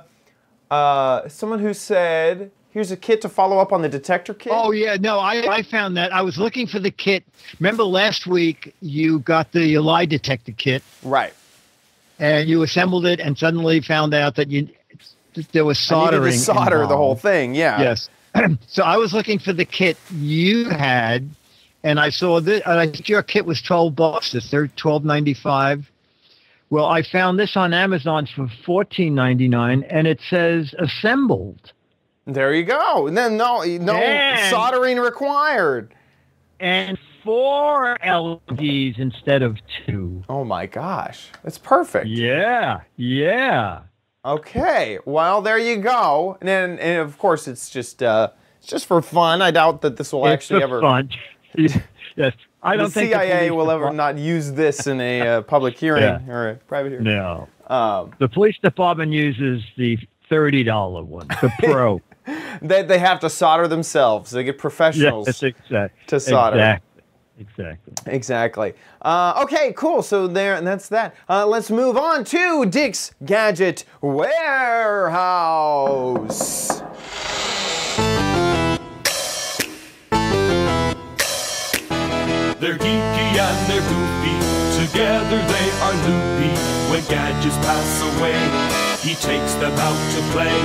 uh, someone who said, "Here's a kit to follow up on the detector kit." Oh yeah, no, I, I found that. I was looking for the kit. Remember last week you got the lie detector kit right. and you assembled it and suddenly found out that you there was soldering. to solder the whole thing. Yeah. Yes. [CLEARS THROAT] so I was looking for the kit you had, and I saw this. And I think your kit was twelve bucks. It's they're twelve ninety five. Well, I found this on Amazon for fourteen ninety nine, and it says assembled. There you go. And then no, no And- soldering required. and four LEDs instead of two. Oh my gosh, that's perfect. Yeah, yeah. Okay, well there you go. And then, and of course, it's just uh, it's just for fun. I doubt that this will It's actually ever. fun. Yes, I don't think the CIA police will ever not use this in a uh, public [LAUGHS] hearing Yeah. or a private hearing. No, Um, the police department uses the thirty dollar one, the [LAUGHS] pro. that they have to solder themselves. They get professionals Yes, exactly. to solder. Exactly. Exactly. Exactly. Uh, okay, cool. So there, and that's that. Uh, let's move on to Dick's Gadget Warehouse. They're geeky and they're goofy. Together they are loopy. When gadgets pass away, he takes them out to play.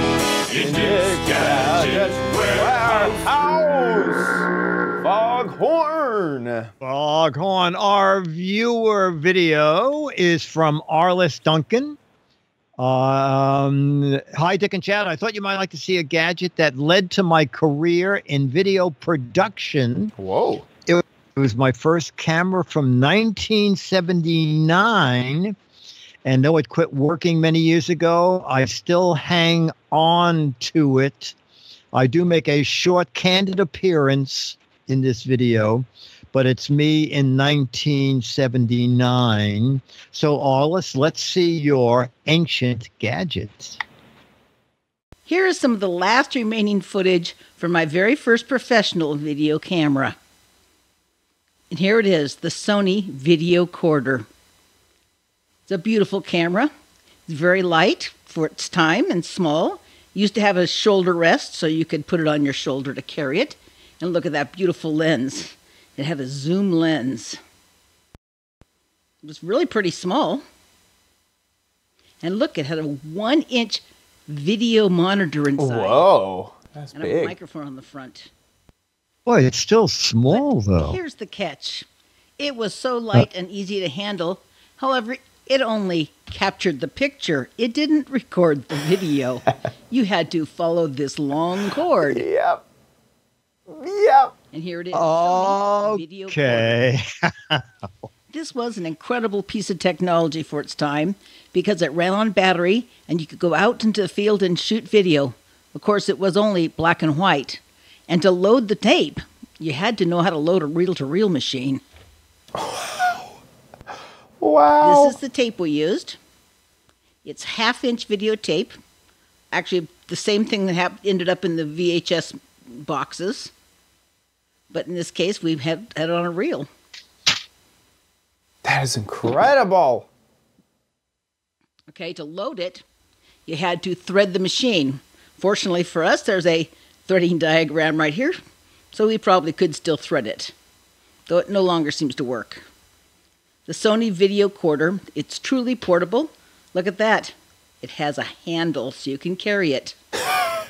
In his gadget warehouse. Warehouse. Foghorn. Foghorn, our viewer video is from Arliss Duncan. Um, hi, Dick and Chad. I thought you might like to see a gadget that led to my career in video production. Whoa. It was my first camera from 1979. And though it quit working many years ago, I still hang on to it. I do make a short, candid appearance in this video, but it's me in 1979. So, Arliss, let's see your ancient gadgets. Here is some of the last remaining footage from my very first professional video camera. And here it is the Sony Video Quarter. It's a beautiful camera. It's very light for its time and small. Used to have a shoulder rest so you could put it on your shoulder to carry it. And look at that beautiful lens. It had a zoom lens. It was really pretty small. And look, it had a one inch video monitor inside Whoa. That's and a microphone on the front. Boy, it's still small, though. Here's the catch it was so light uh. and easy to handle. However, it only captured the picture, it didn't record the video. [LAUGHS] you had to follow this long cord. Yep. Yep. And here it is. Okay. This was an incredible piece of technology for its time because it ran on battery and you could go out into the field and shoot video. Of course, it was only black and white. And to load the tape, you had to know how to load a reel to reel machine. Oh, wow. This is the tape we used. It's half inch videotape. Actually, the same thing that ended up in the VHS boxes. But in this case, we had, had it on a reel. that is incredible. Okay, to load it, you had to thread the machine. Fortunately for us, there's a threading diagram right here, so we probably could still thread it, though it no longer seems to work. The Sony Video Quarter, it's truly portable. Look at that. It has a handle so you can carry it. Uh,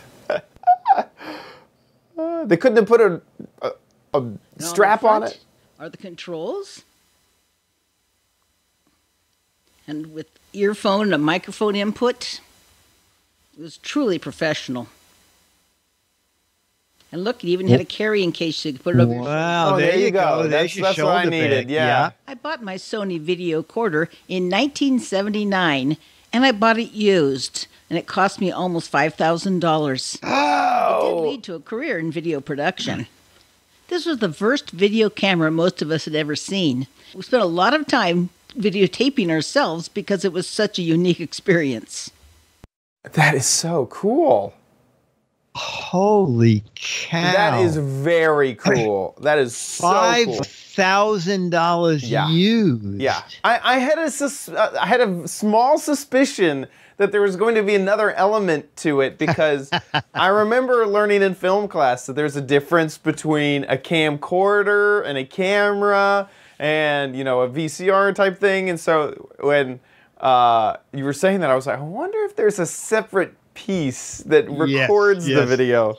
[LAUGHS] They couldn't have put a, a, a strap on it. Are the controls. And with earphone and a microphone input, it was truly professional. And look, it even had a carrying case so you could put it over your shoulder. Wow, Oh, there, there you you go. go. That's- that's what I needed, bag. yeah. I bought my Sony Video Quarter in 1979 and I bought it used and it cost me almost $5,000. Oh! It did Oh. lead to a career in video production. This was the first video camera most of us had ever seen. We spent a lot of time videotaping ourselves because it was such a unique experience. That is so cool. Holy cow. That is very cool. That is so five cool. thousand dollars Yeah. used. Yeah, I, I had a sus- uh, I had a small suspicion that there was going to be another element to it because [LAUGHS] I remember learning in film class that there's a difference between a camcorder and a camera and you know a VCR type thing. And so when uh, you were saying that, I was like, I wonder if there's a separate piece that Yes, records the yes. video.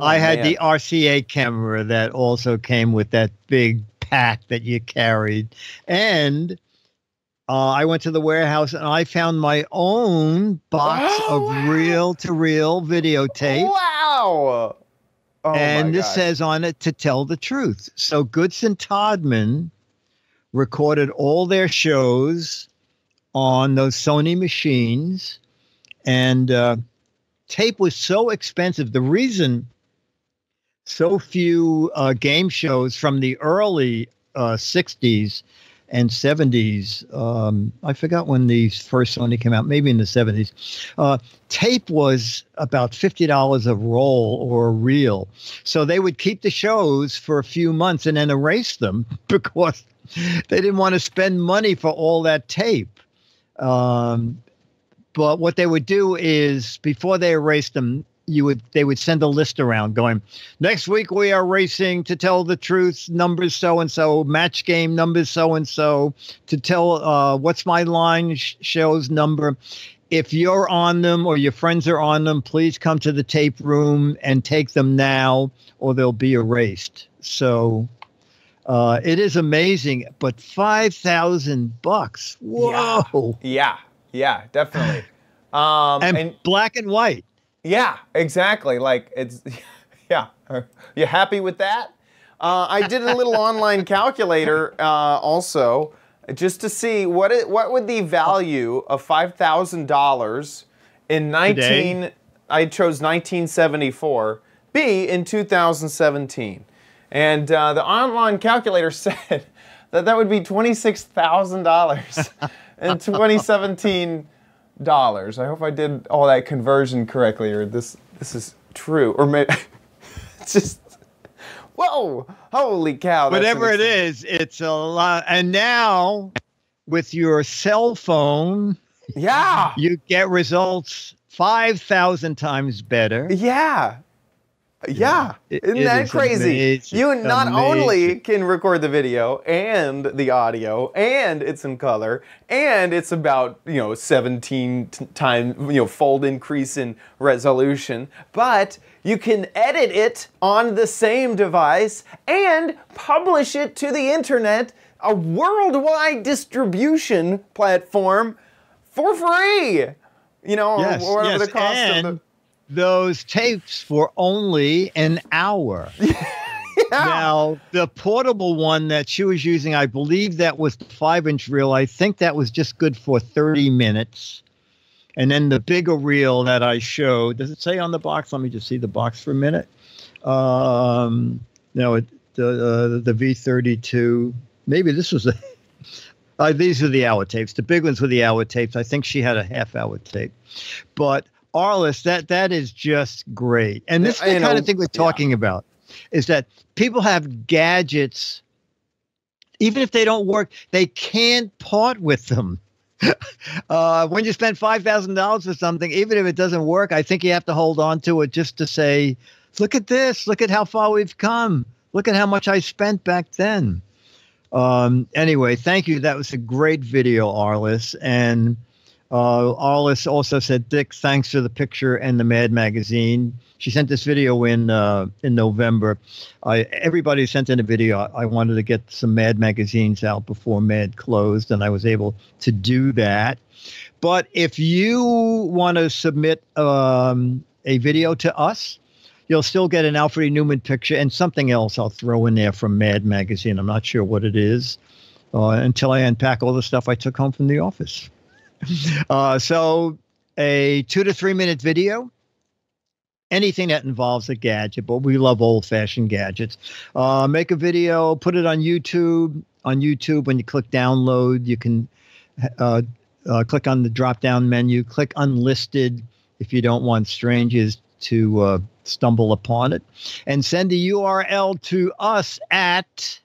I had man. the RCA camera that also came with that big pack that you carried. And uh, I went to the warehouse and I found my own box Oh, of reel to reel videotape. Wow. Oh and this says on it to tell the truth. So Goodson Todman recorded all their shows on those Sony machines, and uh, tape was so expensive. The reason so few uh, game shows from the early uh, 60s and 70s. Um, I forgot when the first Sony came out, maybe in the 70s. Uh, tape was about $50 a roll or a reel. So they would keep the shows for a few months and then erase them [LAUGHS] because they didn't want to spend money for all that tape. Um, but what they would do is before they erased them, you would they would send a list around going next week we are racing to tell the truth numbers so and so match game numbers so and so to tell uh, what's my line sh- shows number. If you're on them or your friends are on them please come to the tape room and take them now or they'll be erased. So uh, it is amazing but 5000 bucks? Whoa. Yeah, yeah, definitely. [SIGHS] Um, and, and black and white Yeah, exactly. Like it's, [LAUGHS] yeah. You happy with that? Uh, I did a little [LAUGHS] online calculator uh, also, just to see what it, what would the value of five thousand dollars in nineteen. Today? I chose 1974 be in 2017, and uh, the online calculator [LAUGHS] said that that would be twenty six thousand dollars in 2017 dollars. I hope I did all that conversion correctly, or this this is true, or maybe it's [LAUGHS] just whoa, holy cow! whatever it is, it's a lot. And now, with your cell phone, Yeah, you get results five thousand times better. yeah. Yeah, isn't it that is crazy? amazing, You not only can record the video and the audio, and it's in color, and it's about you know 17 t- time you know fold increase in resolution, but you can edit it on the same device and publish it to the internet, a worldwide distribution platform for free. You know, Yes, or whatever yes, the cost and of the. Those tapes for only an hour. [LAUGHS] Now, the portable one that she was using, I believe that was the five inch reel. I think that was just good for 30 minutes. And then the bigger reel that I showed, does it say on the box? Let me just see the box for a minute. Um, no, it, the, uh, the V32, maybe this was a. [LAUGHS] Uh, these are the hour tapes. The big ones were the hour tapes. I think she had a half hour tape. But Arliss, that that is just great. And this is the kind know, of thing we're yeah. talking about is that people have gadgets, even if they don't work, they can't part with them. [LAUGHS] uh, when you spend five thousand dollars for something, even if it doesn't work, I think you have to hold on to it just to say, "Look at this! Look at how far we've come! Look at how much I spent back then." Um, anyway, thank you. That was a great video, Arliss. And uh, Arliss also said, "Dick, thanks for the picture and the Mad magazine." She sent this video in uh, in November. I, everybody sent in a video. I, I wanted to get some Mad magazines out before Mad closed, and I was able to do that. But if you want to submit um, a video to us, you'll still get an Alfred. Neuman picture and something else I'll throw in there from Mad Magazine. I'm not sure what it is uh, until I unpack all the stuff I took home from the office. [LAUGHS] Uh, so, a two to three minute video. Anything that involves a gadget, but we love old fashioned gadgets. Uh, make a video, put it on YouTube. On YouTube, when you click download, you can uh, uh, click on the drop down menu, click unlisted if you don't want strangers to uh, stumble upon it, and send a URL to us at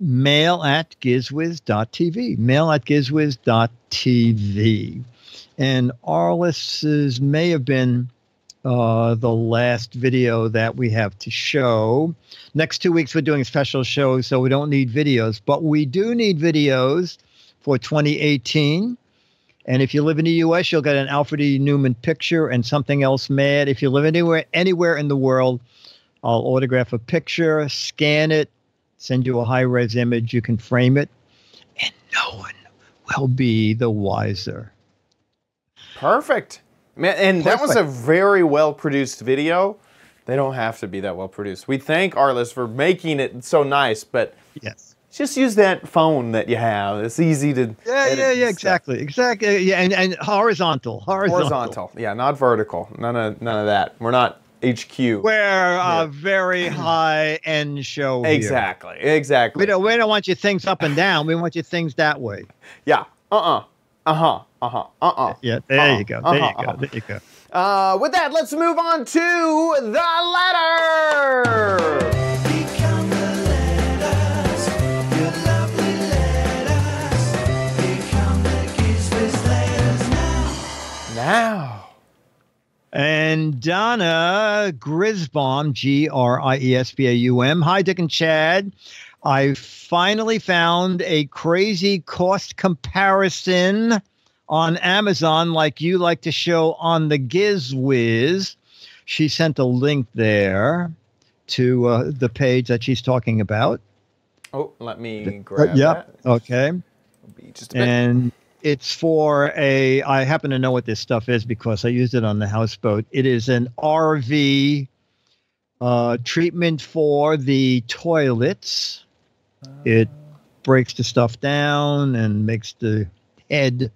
mail at gizwiz.tv. Mail at gizwiz.tv. And Arliss's may have been uh, the last video that we have to show. Next two weeks, we're doing special shows, so we don't need videos, but we do need videos for 2018. And if you live in the U.S., you'll get an Alfred E. Neuman picture and something else mad. If you live anywhere anywhere in the world, I'll autograph a picture, scan it, send you a high res image. You can frame it, and no one will be the wiser. Perfect. Man, and that was a very well produced video. They don't have to be that well produced. We thank Arliss for making it so nice, but Yes. just use that phone that you have. It's easy to Yeah, yeah, yeah, stuff. exactly, exactly. Yeah, and, and horizontal, horizontal. Horizontal, yeah, not vertical. None of none of that. We're not HQ. We're a very [CLEARS THROAT] high end show. here. exactly. Exactly. We don't, we don't want your things up and down. We want your things that way. yeah. Uh-uh. Uh-huh. Uh-huh. Uh-uh. Yeah, there Uh-huh. you go. There Uh-huh. you go. Uh-huh. There you go. Uh, with that, let's move on to the letter. Letters, your lovely letters. Become the Gizwiz letters now. Now. And Donna Griesbaum, G R I E S B A U M. Hi, Dick and Chad. I finally found a crazy cost comparison on Amazon, like you like to show on the GizWiz. She sent a link there to uh, the page that she's talking about. Oh, let me Uh, grab yep. that. Okay. Just a bit. and it's for a i happen to know what this stuff is because i used it on the houseboat it is an rv uh, treatment for the toilets it breaks the stuff down and makes the head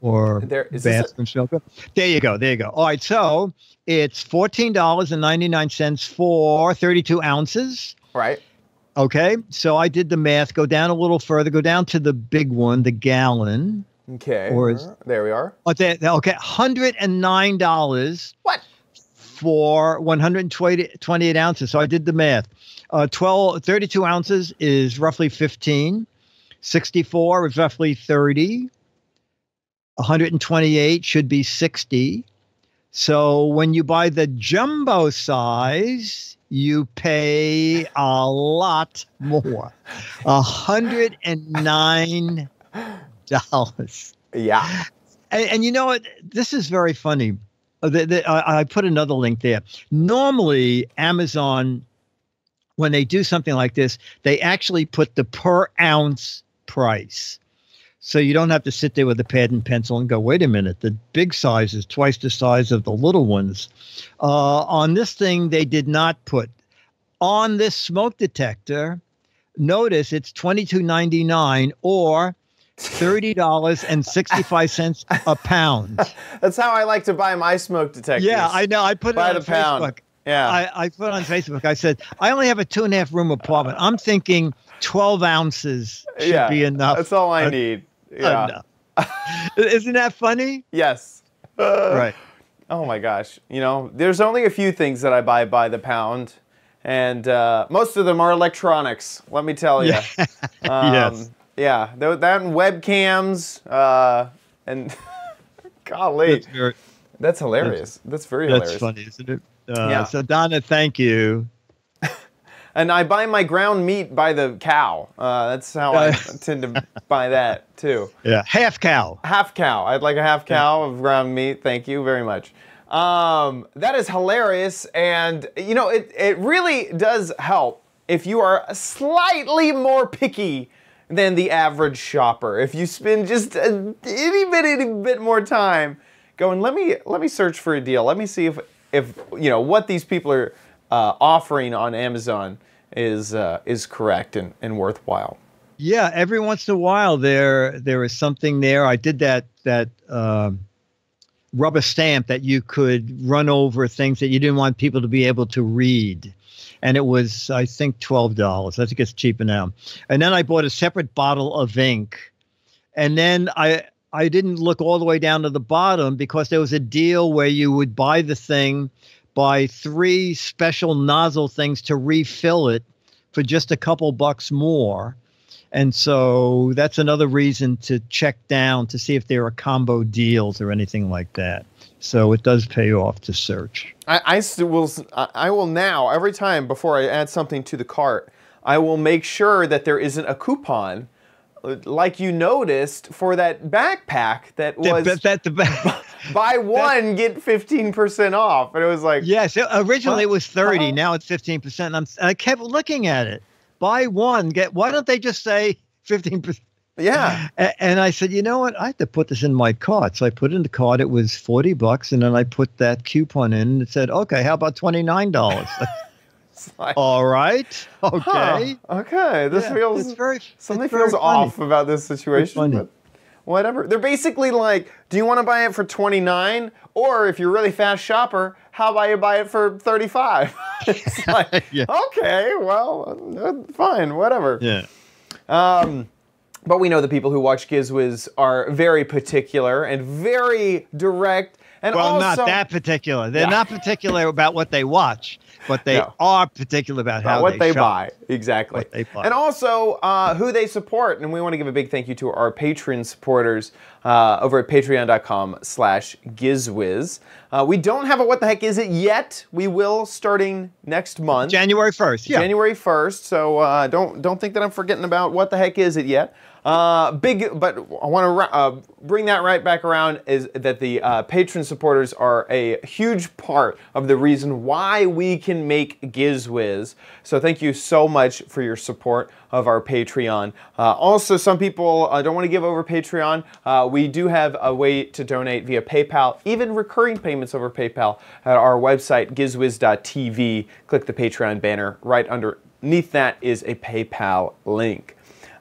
or There- is bathroom shelter there you go there you go all right so it's $14.99 for 32 ounces right. Okay, so I did the math. Go down a little further. Go down to the big one, the gallon. Okay. Or is- there we are. Okay, hundred and nine dollars What? for 128 ounces. So I did the math. Uh, 12, 32 ounces is roughly 15. 64 is roughly 30. 128 should be 60. So when you buy the jumbo size, you pay a lot more. [LAUGHS] A hundred and nine dollars. Yeah. And, and you know what? This is very funny. Uh, the- the- I, I put another link there. Normally, Amazon, when they do something like this, they actually put the per ounce price. So you don't have to sit there with a pad and pencil and go, wait a minute, the big size is twice the size of the little ones. Uh, on this thing, they did not put. On this smoke detector, notice it's twenty two ninety nine or thirty dollars and sixty five cents a pound. [LAUGHS] That's how I like to buy my smoke detectors. Yeah, I know. I put it on the pound. Facebook. Yeah. I, I put on Facebook. I said I only have a two and a half room apartment. I'm thinking twelve ounces should yeah. be enough. That's all I Uh, need. Yeah. enough. [LAUGHS] Isn't that funny? Yes. Uh, [LAUGHS] right. Oh my gosh. You know, there's only a few things that I buy by the pound, and uh, most of them are electronics. Let me tell you. Um, Yes. Yeah. th- That and webcams. Uh, and [LAUGHS] golly, That's very, that's hilarious. That's, very that's hilarious. funny, isn't it? Uh, Yeah. So Donna, thank you. [LAUGHS] And I buy my ground meat by the cow. Uh, that's how I [LAUGHS] tend to buy that too. Yeah, half cow. half cow. I'd like a half cow of ground meat. Thank you very much. Um, that is hilarious, and you know it. It really does help if you are slightly more picky than the average shopper. If you spend just a itty bitty bit more time going, let me let me search for a deal. Let me see if if you know what these people are uh, offering on Amazon is uh, is correct and, and worthwhile. Yeah, every once in a while there there is something there. I did that that um, rubber stamp that you could run over things that you didn't want people to be able to read, and it was I think twelve dollars. I think it's cheaper now. And then I bought a separate bottle of ink, and then I I didn't look all the way down to the bottom because there was a deal where you would buy the thing, buy three special nozzle things to refill it for just a couple bucks more. And so that's another reason to check down to see if there are combo deals or anything like that. So it does pay off to search. I, I will I will now every time before I add something to the cart, I will make sure that there isn't a coupon, uh, like you noticed for that backpack that was That, that, the, [LAUGHS] buy one get fifteen percent off, and it was like yes, originally it was 30, Uh-huh. now it's 15%. And I'm, I kept looking at it. Buy one, get, why don't they just say 15%? yeah, And I said, you know what? I have to put this in my cart. So I put it in the cart. It was 40 bucks. And then I put that coupon in and it said, okay, how about $29? [LAUGHS] Like, All right. huh, Okay. okay, this Yeah, feels it's very, something it's very feels funny. off about this situation. But whatever. They're basically like, do you want to buy it for twenty nine, or if you're a really fast shopper, how about you buy it for 35? [LAUGHS] it's [LAUGHS] like, Yeah. okay, well, uh, fine, whatever. Yeah. Um, But we know the people who watch GizWiz are very particular and very direct. And Well, also, not that particular. They're Yeah. not particular about what they watch, but they No. are particular about how about what they, shop. buy. Exactly. What they buy. And also uh, who they support. And we want to give a big thank you to our Patreon supporters uh, over at patreon.com slash gizwiz. Uh, we don't have a what the heck is it yet. We will starting next month. January 1st. Yeah. January 1st. So uh, don't don't think that I'm forgetting about what the heck is it yet. Uh, big, but I want to uh, bring that right back around. Is that the uh, Patreon supporters are a huge part of the reason why we can make GizWiz. So thank you so much for your support of our Patreon. Uh, also, some people uh, don't want to give over Patreon. Uh, we do have a way to donate via PayPal, even recurring payments over PayPal at our website, gizwiz.tv. Click the Patreon banner right underneath that is a PayPal link.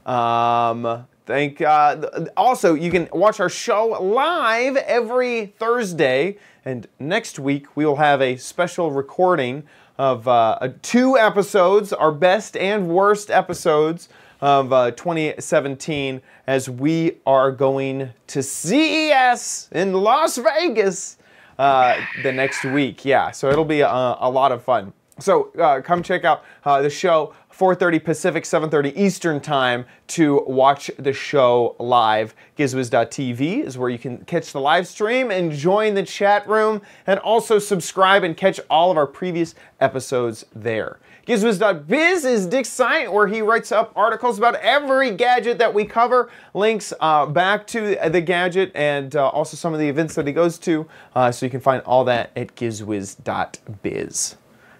Um, thank. Uh, also, you can watch our show live every Thursday, and next week we will have a special recording of uh, uh, two episodes, our best and worst episodes of uh, 2017, as we are going to CES in Las Vegas uh, the next week. Yeah, so it'll be a, a lot of fun. So uh, come check out uh, the show 4:30 Pacific, 7:30 Eastern Time to watch the show live. Gizwiz.tv is where you can catch the live stream and join the chat room, and also subscribe and catch all of our previous episodes there. Gizwiz.biz is Dick's site where he writes up articles about every gadget that we cover, links uh, back to the gadget, and uh, also some of the events that he goes to. Uh, so you can find all that at gizwiz.biz.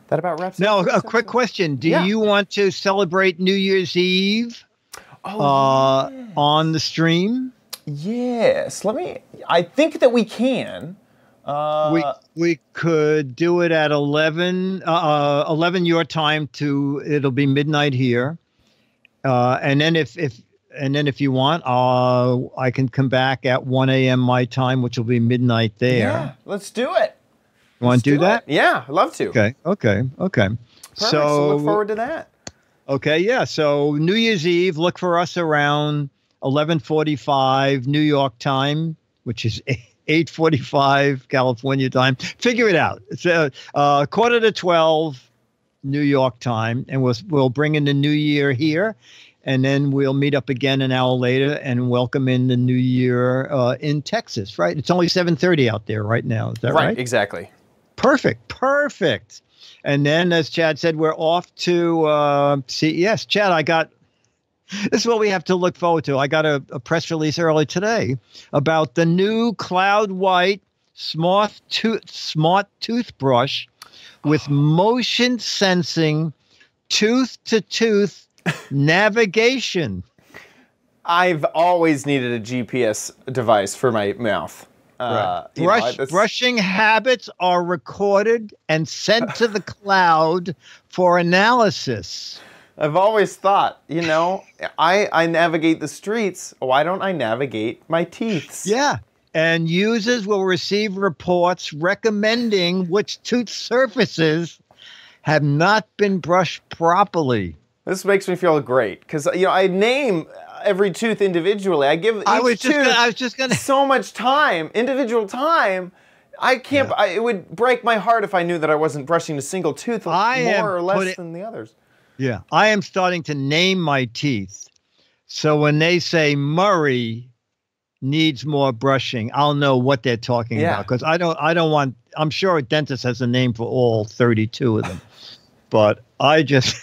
That about wraps Now, up. a quick question. Do Yeah. you want to celebrate New Year's Eve Oh, uh, on the stream? yes. Let me. I think that we can. Uh, we we could do it at 11 uh, 11 your time to it'll be midnight here uh, and then if if and then if you want uh, i can come back at 1 a.m my time which will be midnight there yeah. Let's do it. You want to do, that it. Yeah, I'd love to. okay okay okay Perfect. So, look forward to that. okay yeah so new year's eve look for us around 11:45 new york time which is [LAUGHS] 8:45 California time. Figure it out. It's uh, uh, quarter to 12 New York time, and we'll we'll bring in the new year here, and then we'll meet up again an hour later and welcome in the new year uh, in Texas. Right? It's only 7:30 out there right now. Is that right? Exactly. Perfect. Perfect. And then, as Chad said, we're off to uh, CES. Chad, I got [LAUGHS] this is what we have to look forward to. I got a, a press release early today about the new Cloud White smart tooth smart toothbrush with [GASPS] motion sensing tooth to tooth [LAUGHS] navigation. I've always needed a GPS device for my mouth. Uh, you know, Brush, that's- brushing habits are recorded and sent to the [LAUGHS] cloud for analysis. I've always thought, you know, I, I navigate the streets. Why don't I navigate my teeth? Yeah. And users will receive reports recommending which tooth surfaces have not been brushed properly. This makes me feel great because you know I name every tooth individually. I give each I was just tooth gonna, I was just gonna so much time, individual time. I can't. I, it would break my heart if I knew that I wasn't brushing a single tooth I more or less putting- than the others. Yeah. I am starting to name my teeth. So when they say Murray needs more brushing, I'll know what they're talking Yeah. about. Because I don't I don't want I'm sure a dentist has a name for all 32 of them. but I just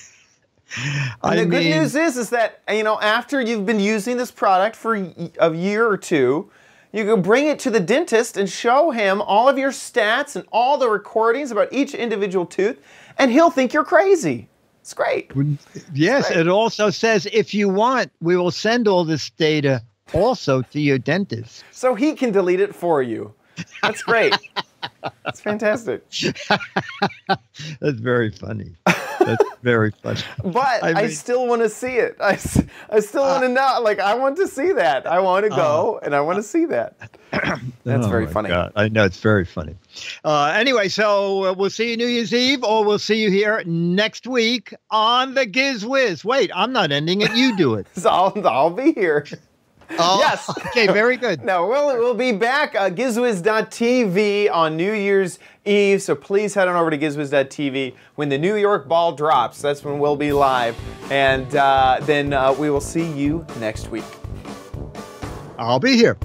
I the mean, good news is, is that you know after you've been using this product for a year or two, you can bring it to the dentist and show him all of your stats and all the recordings about each individual tooth, and he'll think you're crazy. It's great. Yes, Right. it also says if you want, we will send all this data also to your dentist. So he can delete it for you. That's great. That's fantastic. [LAUGHS] That's very funny. That's very funny. [LAUGHS] But I, I still want to see it. I, I still want to know. Like, I want to see that. I want to go and I want to see that. [CLEARS THROAT] That's Oh very funny. God. I know it's very funny. Uh, anyway, so uh, we'll see you New Year's Eve, or we'll see you here next week on the Giz Wiz. Wait, I'm not ending it. You do it. [LAUGHS] So I'll, I'll be here. Oh, Yes. Okay. Very good. [LAUGHS] No, we'll, we'll be back uh, gizwiz.tv on New Year's Eve. So please head on over to gizwiz.tv when the New York ball drops. That's when we'll be live. And uh, then uh, we will see you next week. I'll be here.